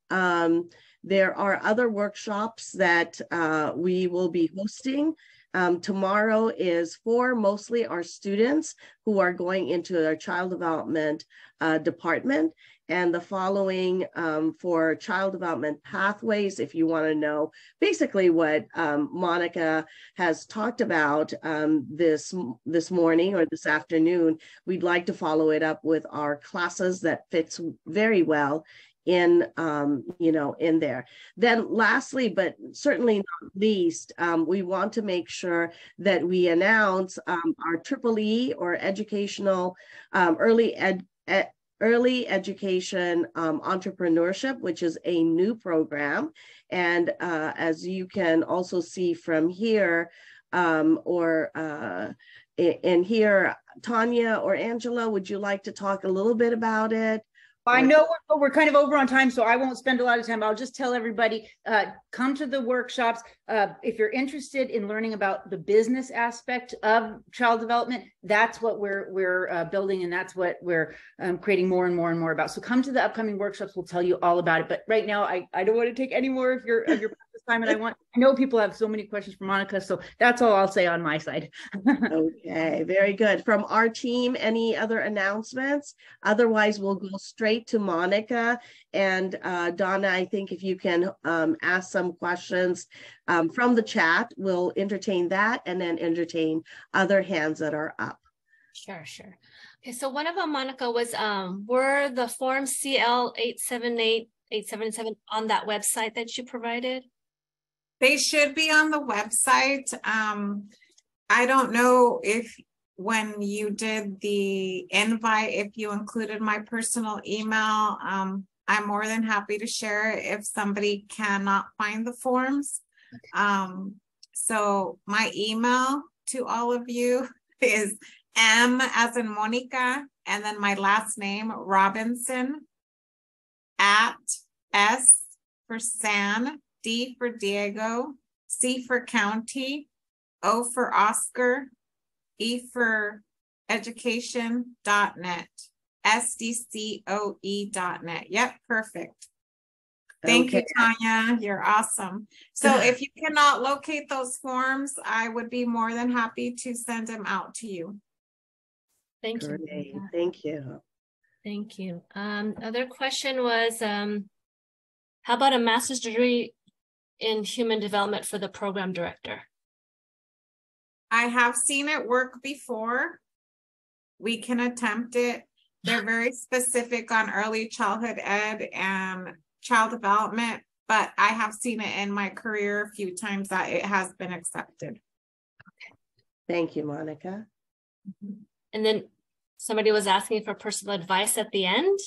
Um, there are other workshops that uh, we will be hosting. Um, tomorrow is for mostly our students who are going into our child development uh, department. And the following um, for child development pathways if you want to know basically what um, monica has talked about um, this this morning or this afternoon we'd like to follow it up with our classes that fits very well in um, you know in there. Then lastly but certainly not least um, we want to make sure that we announce um, our triple e or educational um, early ed, ed, early education um, entrepreneurship which is a new program. And uh, as you can also see from here um, or uh, in here tanya or angela would you like to talk a little bit about it I know we're, we're, kind of over on time, so I won't spend a lot of time. I'll just tell everybody, uh, come to the workshops. Uh, if you're interested in learning about the business aspect of child development, that's what we're we're uh, building, and that's what we're um, creating more and more and more about. So come to the upcoming workshops. We'll tell you all about it. But right now, I, I don't want to take any more of your of your time, and I want I know people have so many questions for Monica, so that's all I'll say on my side. okay, very good. From our team, any other announcements? Otherwise, we'll go straight to Monica and uh, Donna. I think if you can um, ask some questions um, from the chat, we'll entertain that and then entertain other hands that are up. Sure, sure. Okay, so one of them, Monica, was um, were the form CL 878 877 on that website that you provided? They should be on the website. Um, I don't know if when you did the invite, if you included my personal email, um, I'm more than happy to share it if somebody cannot find the forms. Um, so my email to all of you is M as in Monica, and then my last name, Robinson, at S for San, D for Diego, C for county, O for Oscar, E for education.net, SDCOE.net. Yep, perfect. Thank okay. you, Tanya. You're awesome. So if you cannot locate those forms, I would be more than happy to send them out to you. Thank Great. you. Thank you. Thank you. Um, other question was, um, how about a master's degree in human development for the program director? I have seen it work before. We can attempt it. They're very specific on early childhood ed and child development, but I have seen it in my career a few times that it has been accepted. Okay. Thank you, Monica. And then somebody was asking for personal advice at the end.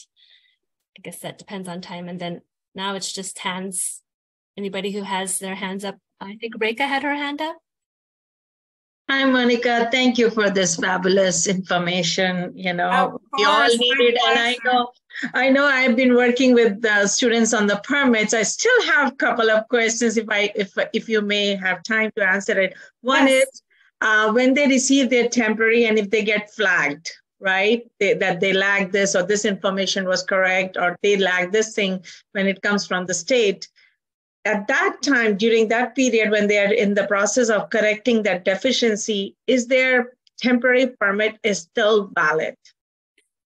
I guess that depends on time. And then now it's just hands Anybody who has their hands up? I think Rekha had her hand up. Hi, Monica. Thank you for this fabulous information. You know, we all need it. And I know, I know I've been working with the students on the permits. I still have a couple of questions if I if if you may have time to answer it. One yes. is uh, when they receive their temporary and if they get flagged, right? They, that they lack this or this information was correct or they lack this thing when it comes from the state at that time, during that period when they are in the process of correcting that deficiency, is their temporary permit is still valid?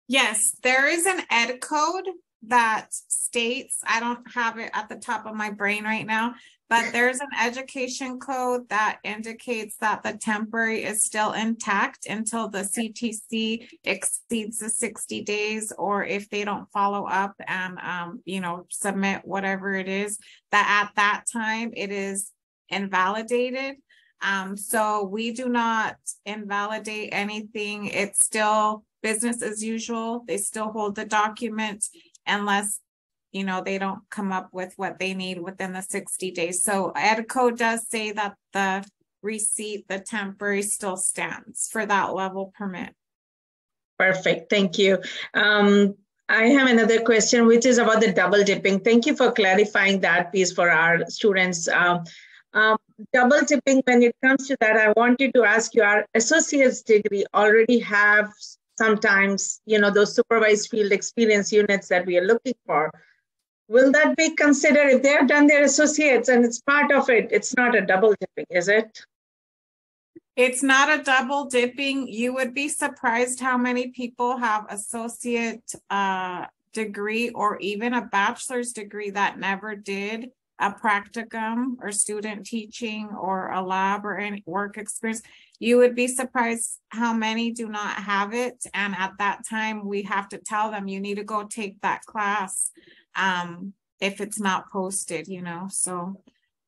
Yes, there is an ed code that states, I don't have it at the top of my brain right now, but there's an education code that indicates that the temporary is still intact until the CTC exceeds the 60 days, or if they don't follow up and, um, you know, submit whatever it is, that at that time it is invalidated. Um, so we do not invalidate anything. It's still business as usual. They still hold the document unless you know, they don't come up with what they need within the sixty days. So Ed Code does say that the receipt, the temporary still stands for that level permit. Perfect, thank you. Um, I have another question, which is about the double dipping. Thank you for clarifying that piece for our students. Um, um, double dipping, when it comes to that, I wanted to ask you, our associate's degree already have sometimes, you know, those supervised field experience units that we are looking for. Will that be considered if they have done their associates and it's part of it? It's not a double dipping, is it? It's not a double dipping. You would be surprised how many people have associate uh, degree or even a bachelor's degree that never did a practicum or student teaching or a lab or any work experience. You would be surprised how many do not have it. And at that time, we have to tell them you need to go take that class um, if it's not posted, you know. So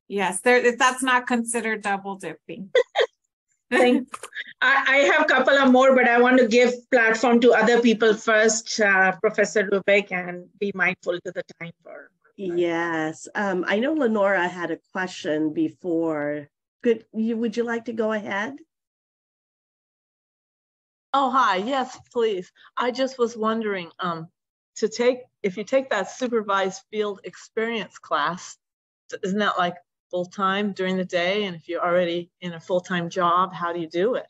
yes, there that's not considered double dipping. Thank I, I have a couple of more, but I want to give platform to other people first, uh, Professor Lubeck, and be mindful to the time for. Yes, um, I know Lenora had a question before. Good, you, would you like to go ahead? Oh, hi. Yes, please. I just was wondering, um, to take, if you take that supervised field experience class, isn't that like full time during the day? And if you're already in a full time job, how do you do it?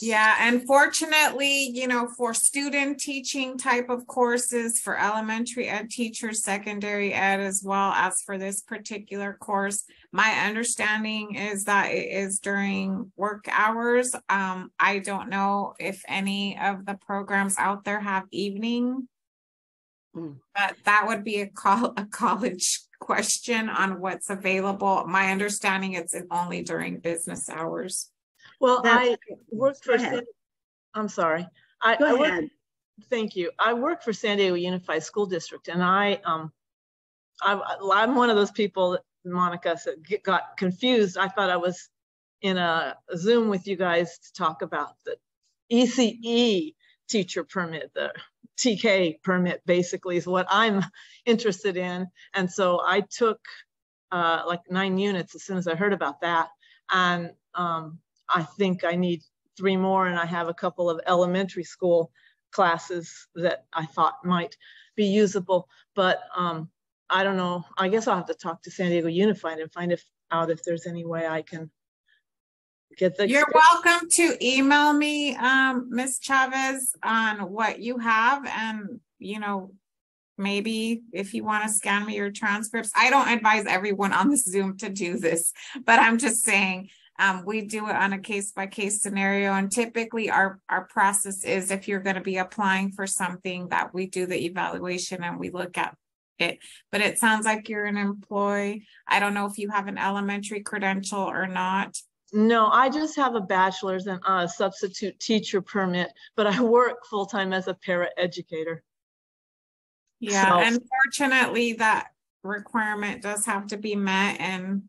Yeah, unfortunately, you know, for student teaching type of courses, for elementary ed teachers, secondary ed, as well as for this particular course, my understanding is that it is during work hours. Um, I don't know if any of the programs out there have evening, Mm. but that would be a call a college question on what's available. My understanding it's only during business hours. Well, That's- I worked for. San- I'm sorry. I, Go I worked- ahead. thank you. I work for San Diego Unified School District and I, um, I'm, I'm one of those people, that Monica get- got confused. I thought I was in a Zoom with you guys to talk about the ECE teacher permit, the TK permit basically is what I'm interested in. And so I took uh, like nine units as soon as I heard about that. And um, I think I need three more and I have a couple of elementary school classes that I thought might be usable, but um, I don't know. I guess I'll have to talk to San Diego Unified and find if, out if there's any way I can get the. You're welcome to email me, um, Ms. Chavez, on what you have and, you know, maybe if you want to scan me your transcripts. I don't advise everyone on the Zoom to do this, but I'm just saying, um, we do it on a case by case scenario. And typically our, our process is if you're going to be applying for something that we do the evaluation and we look at it. But it sounds like you're an employee. I don't know if you have an elementary credential or not. No, I just have a bachelor's and a substitute teacher permit, but I work full-time as a para educator. Yeah, So- unfortunately, that requirement does have to be met and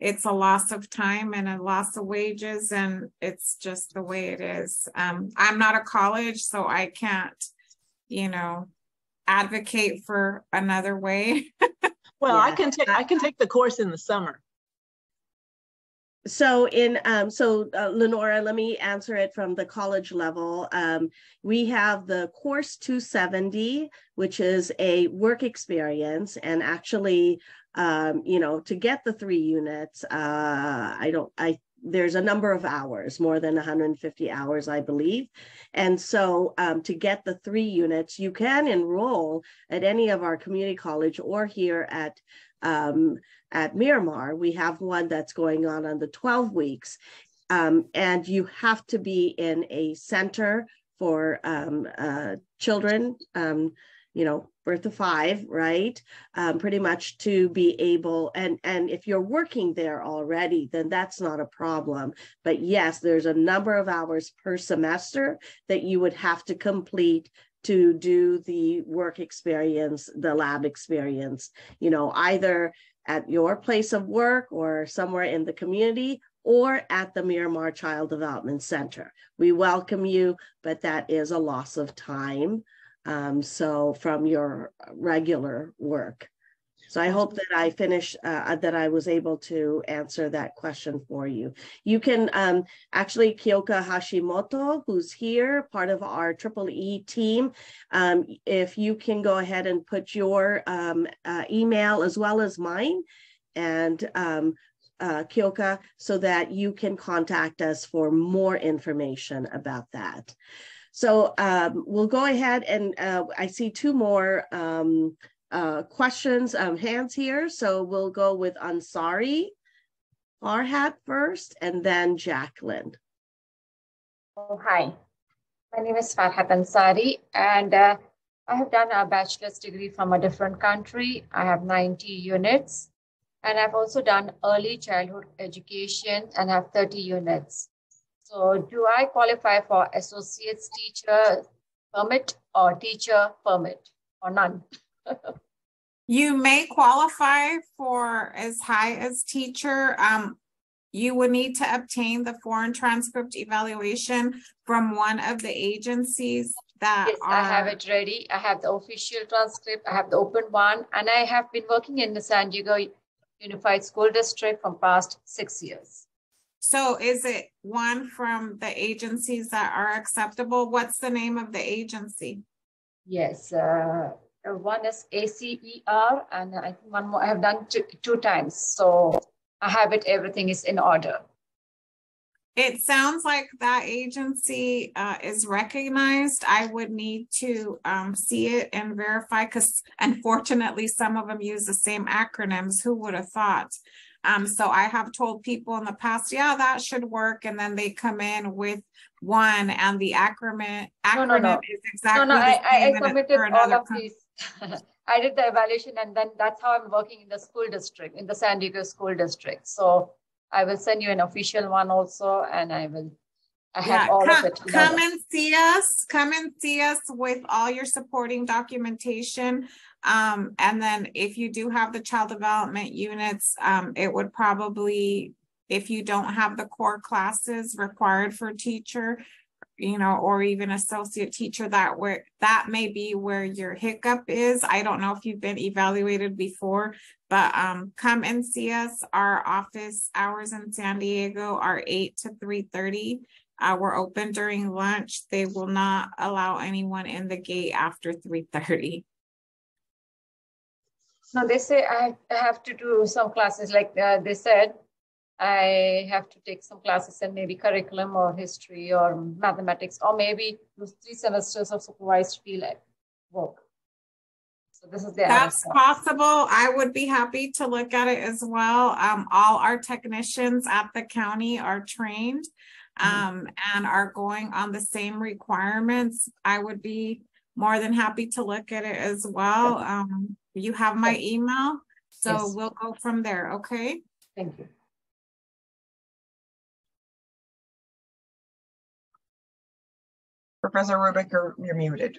it's a loss of time and a loss of wages and it's just the way it is. Um, I'm not a college, so I can't, you know, advocate for another way. Well, I can take, I can take the course in the summer. So in, um, so uh, Lenora, let me answer it from the college level. Um, we have the course 270, which is a work experience and actually, um, you know, to get the three units, uh, I don't, I, there's a number of hours, more than 150 hours, I believe. And so um, to get the three units, you can enroll at any of our community college or here at um, at Miramar. We have one that's going on on the 12 weeks. Um, and you have to be in a center for um, uh, children, um, you know, birth to five, right? Um, pretty much to be able, and, and if you're working there already, then that's not a problem. But yes, there's a number of hours per semester that you would have to complete to do the work experience, the lab experience, you know, either at your place of work or somewhere in the community or at the Miramar Child Development Center. We welcome you, but that is a loss of time Um, so from your regular work. So I hope that I finished, uh, that I was able to answer that question for you. You can um, actually Kyoka Hashimoto, who's here, part of our Triple E team. Um, if you can go ahead and put your um, uh, email as well as mine and um, uh, Kyoka so that you can contact us for more information about that. So um, we'll go ahead and uh, I see two more um, uh, questions, um, hands here. So we'll go with Ansari Farhat first and then Jacqueline. Oh, hi. My name is Farhat Ansari and uh, I have done a bachelor's degree from a different country. I have 90 units and I've also done early childhood education and have 30 units. So do I qualify for associate's teacher permit or teacher permit or none? You may qualify for as high as teacher. Um, you would need to obtain the foreign transcript evaluation from one of the agencies that yes, are... I have it ready. I have the official transcript. I have the open one, and I have been working in the San Diego Unified School District from past six years. So is it one from the agencies that are acceptable? What's the name of the agency? Yes, uh, one is ACER and I think one more I have done two, two times. So I have it, everything is in order. It sounds like that agency uh, is recognized. I would need to um, see it and verify because unfortunately, some of them use the same acronyms. Who would have thought? Um, so I have told people in the past, yeah, that should work. And then they come in with one and the acronym, acronym no, no, no. is exactly no, no, I, I, submitted all of these. I did the evaluation and then that's how I'm working in the school district, in the San Diego school district. So I will send you an official one also and I will I yeah, have all come, of it. Come and see us. Come and see us with all your supporting documentation. Um, and then if you do have the child development units, um, it would probably, if you don't have the core classes required for teacher, you know, or even associate teacher, that where that may be where your hiccup is. I don't know if you've been evaluated before, but um, come and see us. Our office hours in San Diego are eight to three thirty. Uh, we're open during lunch. They will not allow anyone in the gate after three thirty. No, they say I have to do some classes. Like uh, they said, I have to take some classes in maybe curriculum or history or mathematics, or maybe those three semesters of supervised field work. So this is the That's possible. I would be happy to look at it as well. Um, all our technicians at the county are trained mm-hmm. um, and are going on the same requirements. I would be more than happy to look at it as well. Um, you have my email, so yes. we'll go from there, okay? Thank you. Professor Rubik, you're, you're muted.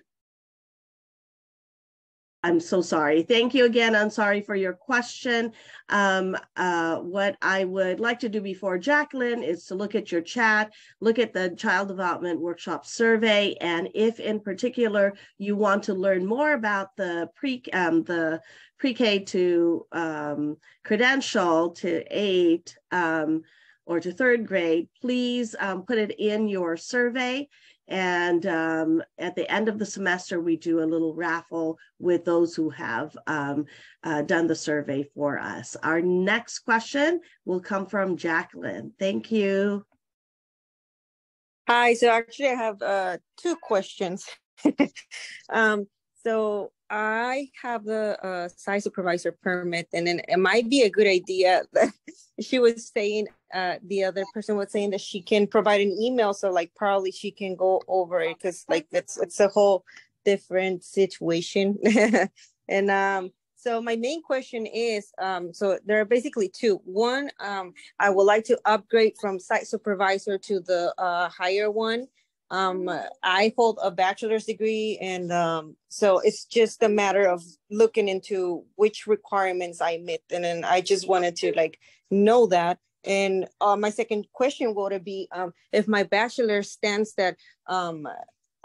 I'm so sorry. Thank you again. I'm sorry for your question. Um, uh, what I would like to do before Jacqueline is to look at your chat, look at the Child Development Workshop survey, and if in particular you want to learn more about the pre um, the pre-K to um, credential to eight um, or to third grade, please um, put it in your survey and um, at the end of the semester, we do a little raffle with those who have um, uh, done the survey for us. Our next question will come from Jacqueline. Thank you. Hi, so actually I have uh, two questions. um, so I have the uh, site supervisor permit, and then it might be a good idea that she was saying, uh, the other person was saying that she can provide an email, so like probably she can go over it because like it's it's a whole different situation. and um, so my main question is, um, so there are basically two. One, um, I would like to upgrade from site supervisor to the uh, higher one um, I hold a bachelor's degree, and um, so it's just a matter of looking into which requirements I meet, and then I just wanted to like know that. And uh, my second question would be um, if my bachelor stands that um,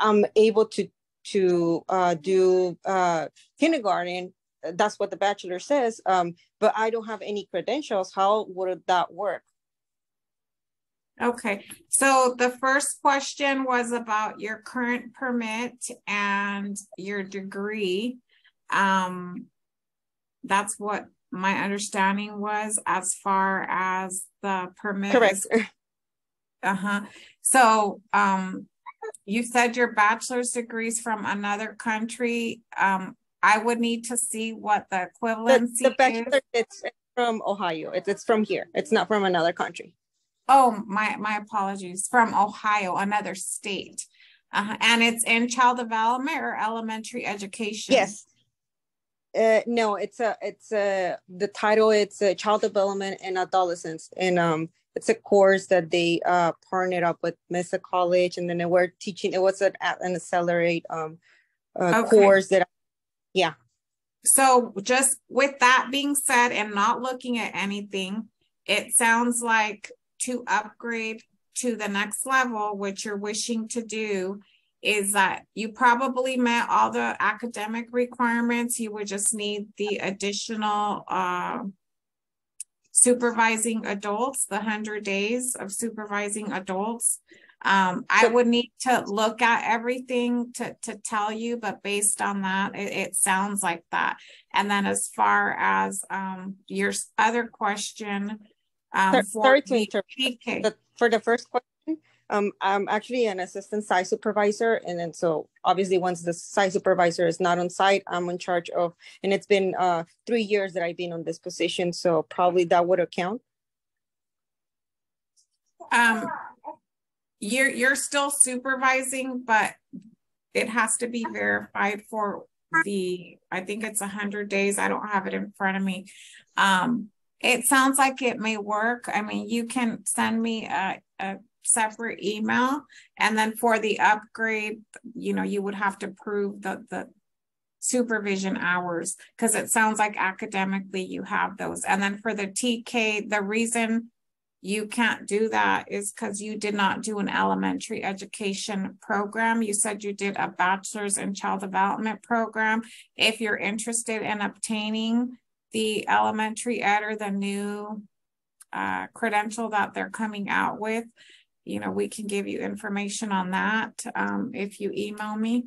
I'm able to to uh, do uh, kindergarten. That's what the bachelor says. Um, but I don't have any credentials. How would that work? Okay, so the first question was about your current permit and your degree. Um, that's what my understanding was as far as the permit. Correct. Uh-huh. So um you said your bachelor's degrees from another country. Um, I would need to see what the equivalency the, the bachelor, is. It's from Ohio. It's, it's from here. It's not from another country. Oh, my my apologies. From Ohio, another state. Uh, and it's in child development or elementary education. Yes. Uh, no, it's a it's a the title. It's a child development and adolescence, and um, it's a course that they uh partnered up with Mesa College, and then they were teaching. It was an an accelerate um uh, okay. course that, I, yeah. So just with that being said, and not looking at anything, it sounds like to upgrade to the next level, what you're wishing to do, is that you probably met all the academic requirements. You would just need the additional uh, supervising adults, the 100 days of supervising adults. Um, I would need to look at everything to, to tell you, but based on that, it, it sounds like that. And then as far as um, your other question, um, sorry to interrupt. For the first question, um, I'm actually an assistant site supervisor. And then so obviously once the site supervisor is not on site, I'm in charge of, and it's been uh, three years that I've been on this position. So probably that would account. Um, you're, you're still supervising, but it has to be verified for the, I think it's a hundred days. I don't have it in front of me. Um, it sounds like it may work. I mean, you can send me a, a separate email, and then for the upgrade, you know, you would have to prove the the supervision hours because it sounds like academically you have those. And then for the TK, the reason you can't do that is because you did not do an elementary education program. You said you did a bachelor's in child development program. If you're interested in obtaining the elementary ed or the new uh, credential that they're coming out with, you know, we can give you information on that um, if you email me.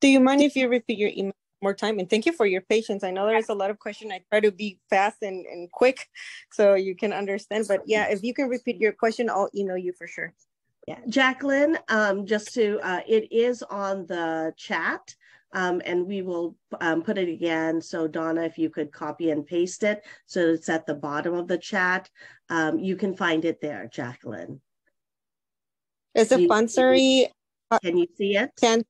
Do you mind if you repeat your email more time? And thank you for your patience. I know there's a lot of questions. I try to be fast and, and quick so you can understand. But yeah, if you can repeat your question, I'll email you for sure. Yeah, Jacqueline, um, just to, uh, it is on the chat um, and we will um, put it again. So Donna, if you could copy and paste it so it's at the bottom of the chat, um, you can find it there, Jacqueline. Is it Pansari? Can you see it? Can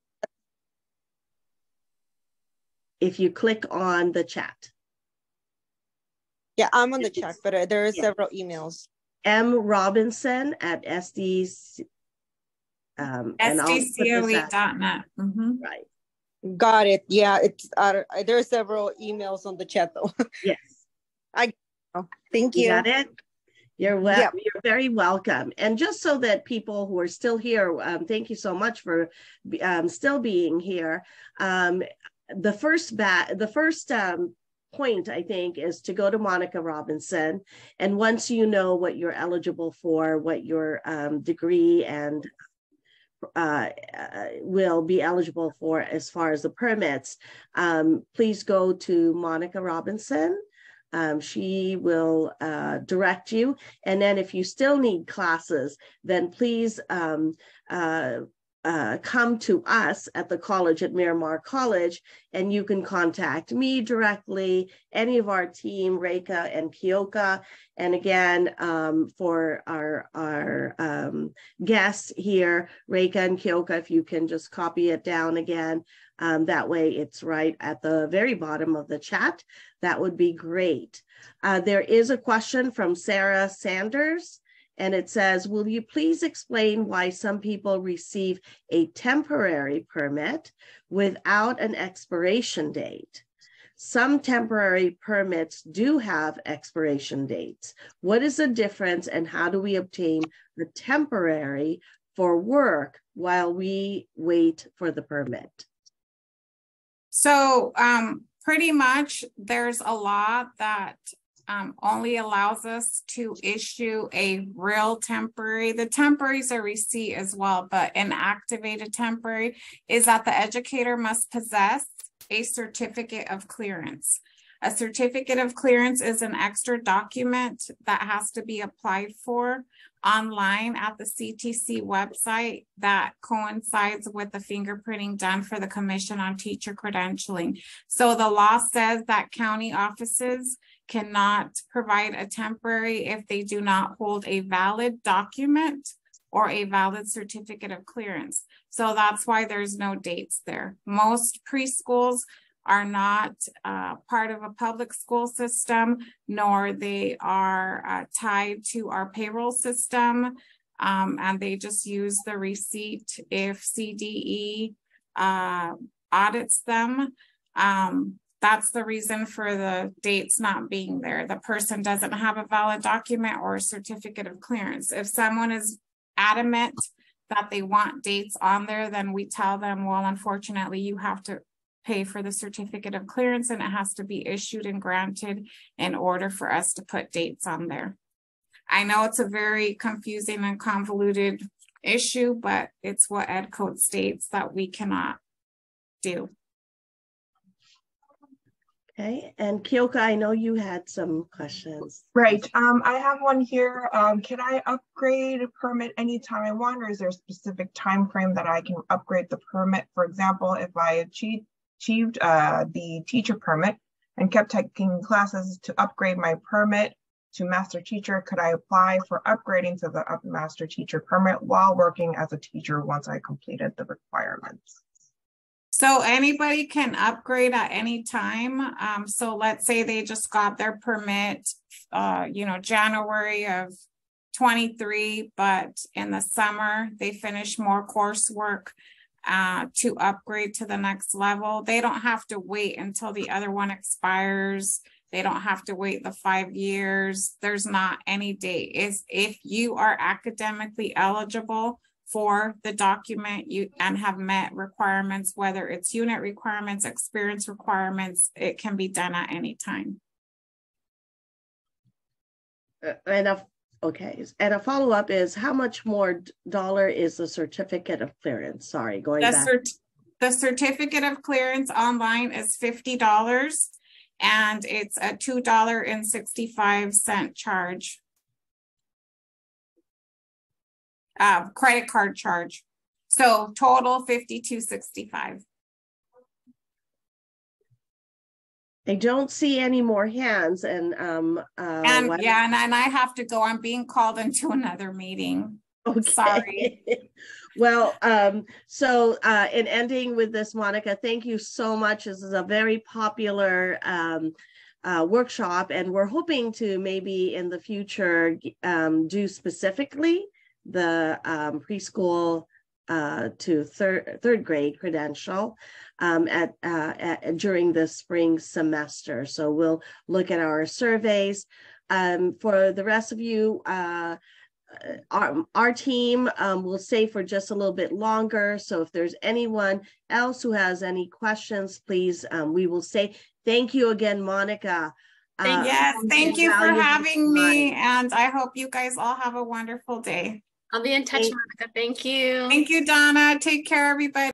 if you click on the chat. Yeah, I'm on the chat, but uh, there are several emails. M Robinson at SD um, SDCOE.net. Mm -hmm. Right. Got it. Yeah, it's uh, there are several emails on the chat though. Yes. I oh, thank you. you got it. You're well. Yep. You're very welcome. And just so that people who are still here, um, thank you so much for um, still being here. Um, the first bat, the first um, point I think is to go to Monica Robinson, and once you know what you're eligible for, what your um, degree and uh, will be eligible for as far as the permits, um, please go to Monica Robinson. Um, she will uh, direct you. And then if you still need classes, then please um, uh, uh, come to us at the college at Miramar College, and you can contact me directly, any of our team, Rekha and Kyoka. And again, um, for our, our um, guests here, Rekha and Kyoka, if you can just copy it down again, um, that way it's right at the very bottom of the chat, that would be great. Uh, there is a question from Sarah Sanders and it says, will you please explain why some people receive a temporary permit without an expiration date? Some temporary permits do have expiration dates. What is the difference and how do we obtain a temporary for work while we wait for the permit? So um, pretty much there's a law that um, only allows us to issue a real temporary. The temporary is a receipt as well, but an activated temporary is that the educator must possess a certificate of clearance. A certificate of clearance is an extra document that has to be applied for online at the CTC website that coincides with the fingerprinting done for the Commission on Teacher Credentialing. So the law says that county offices cannot provide a temporary if they do not hold a valid document or a valid certificate of clearance. So that's why there's no dates there. Most preschools are not uh, part of a public school system, nor they are uh, tied to our payroll system. Um, and they just use the receipt if CDE uh, audits them. Um, that's the reason for the dates not being there. The person doesn't have a valid document or a certificate of clearance. If someone is adamant that they want dates on there, then we tell them, well, unfortunately, you have to pay for the certificate of clearance and it has to be issued and granted in order for us to put dates on there. I know it's a very confusing and convoluted issue, but it's what Ed Code states that we cannot do. Okay, and Kyoka, I know you had some questions. Right, um, I have one here. Um, can I upgrade a permit anytime I want, or is there a specific time frame that I can upgrade the permit? For example, if I achieve achieved uh, the teacher permit and kept taking classes to upgrade my permit to master teacher, could I apply for upgrading to the master teacher permit while working as a teacher once I completed the requirements? So anybody can upgrade at any time. Um, so let's say they just got their permit, uh, you know, January of 23, but in the summer they finish more coursework uh, to upgrade to the next level. They don't have to wait until the other one expires. They don't have to wait the five years. There's not any date. Is if you are academically eligible for the document you and have met requirements, whether it's unit requirements, experience requirements, it can be done at any time. Uh, and a, okay, and a follow up is how much more dollar is the certificate of clearance? Sorry, going the back. Cert the certificate of clearance online is fifty dollars, and it's a two dollar and sixty five cent charge uh, credit card charge. So total fifty-two sixty-five. I don't see any more hands and um uh And what- yeah, and, and I have to go. I'm being called into another meeting. Okay. Sorry. Well, um, so uh, in ending with this, Monica, thank you so much. This is a very popular um, uh, workshop, and we're hoping to maybe in the future um, do specifically the um, preschool uh, to third third grade credential um, at, uh, at during the spring semester. So we'll look at our surveys. Um, for the rest of you, uh, our, our team um, will stay for just a little bit longer. So if there's anyone else who has any questions, please, um, we will say thank you again, Monica. Uh, yes, thank you for having me. And I hope you guys all have a wonderful day. I'll be in touch, Thank- Monica. Thank you. Thank you, Donna. Take care, everybody.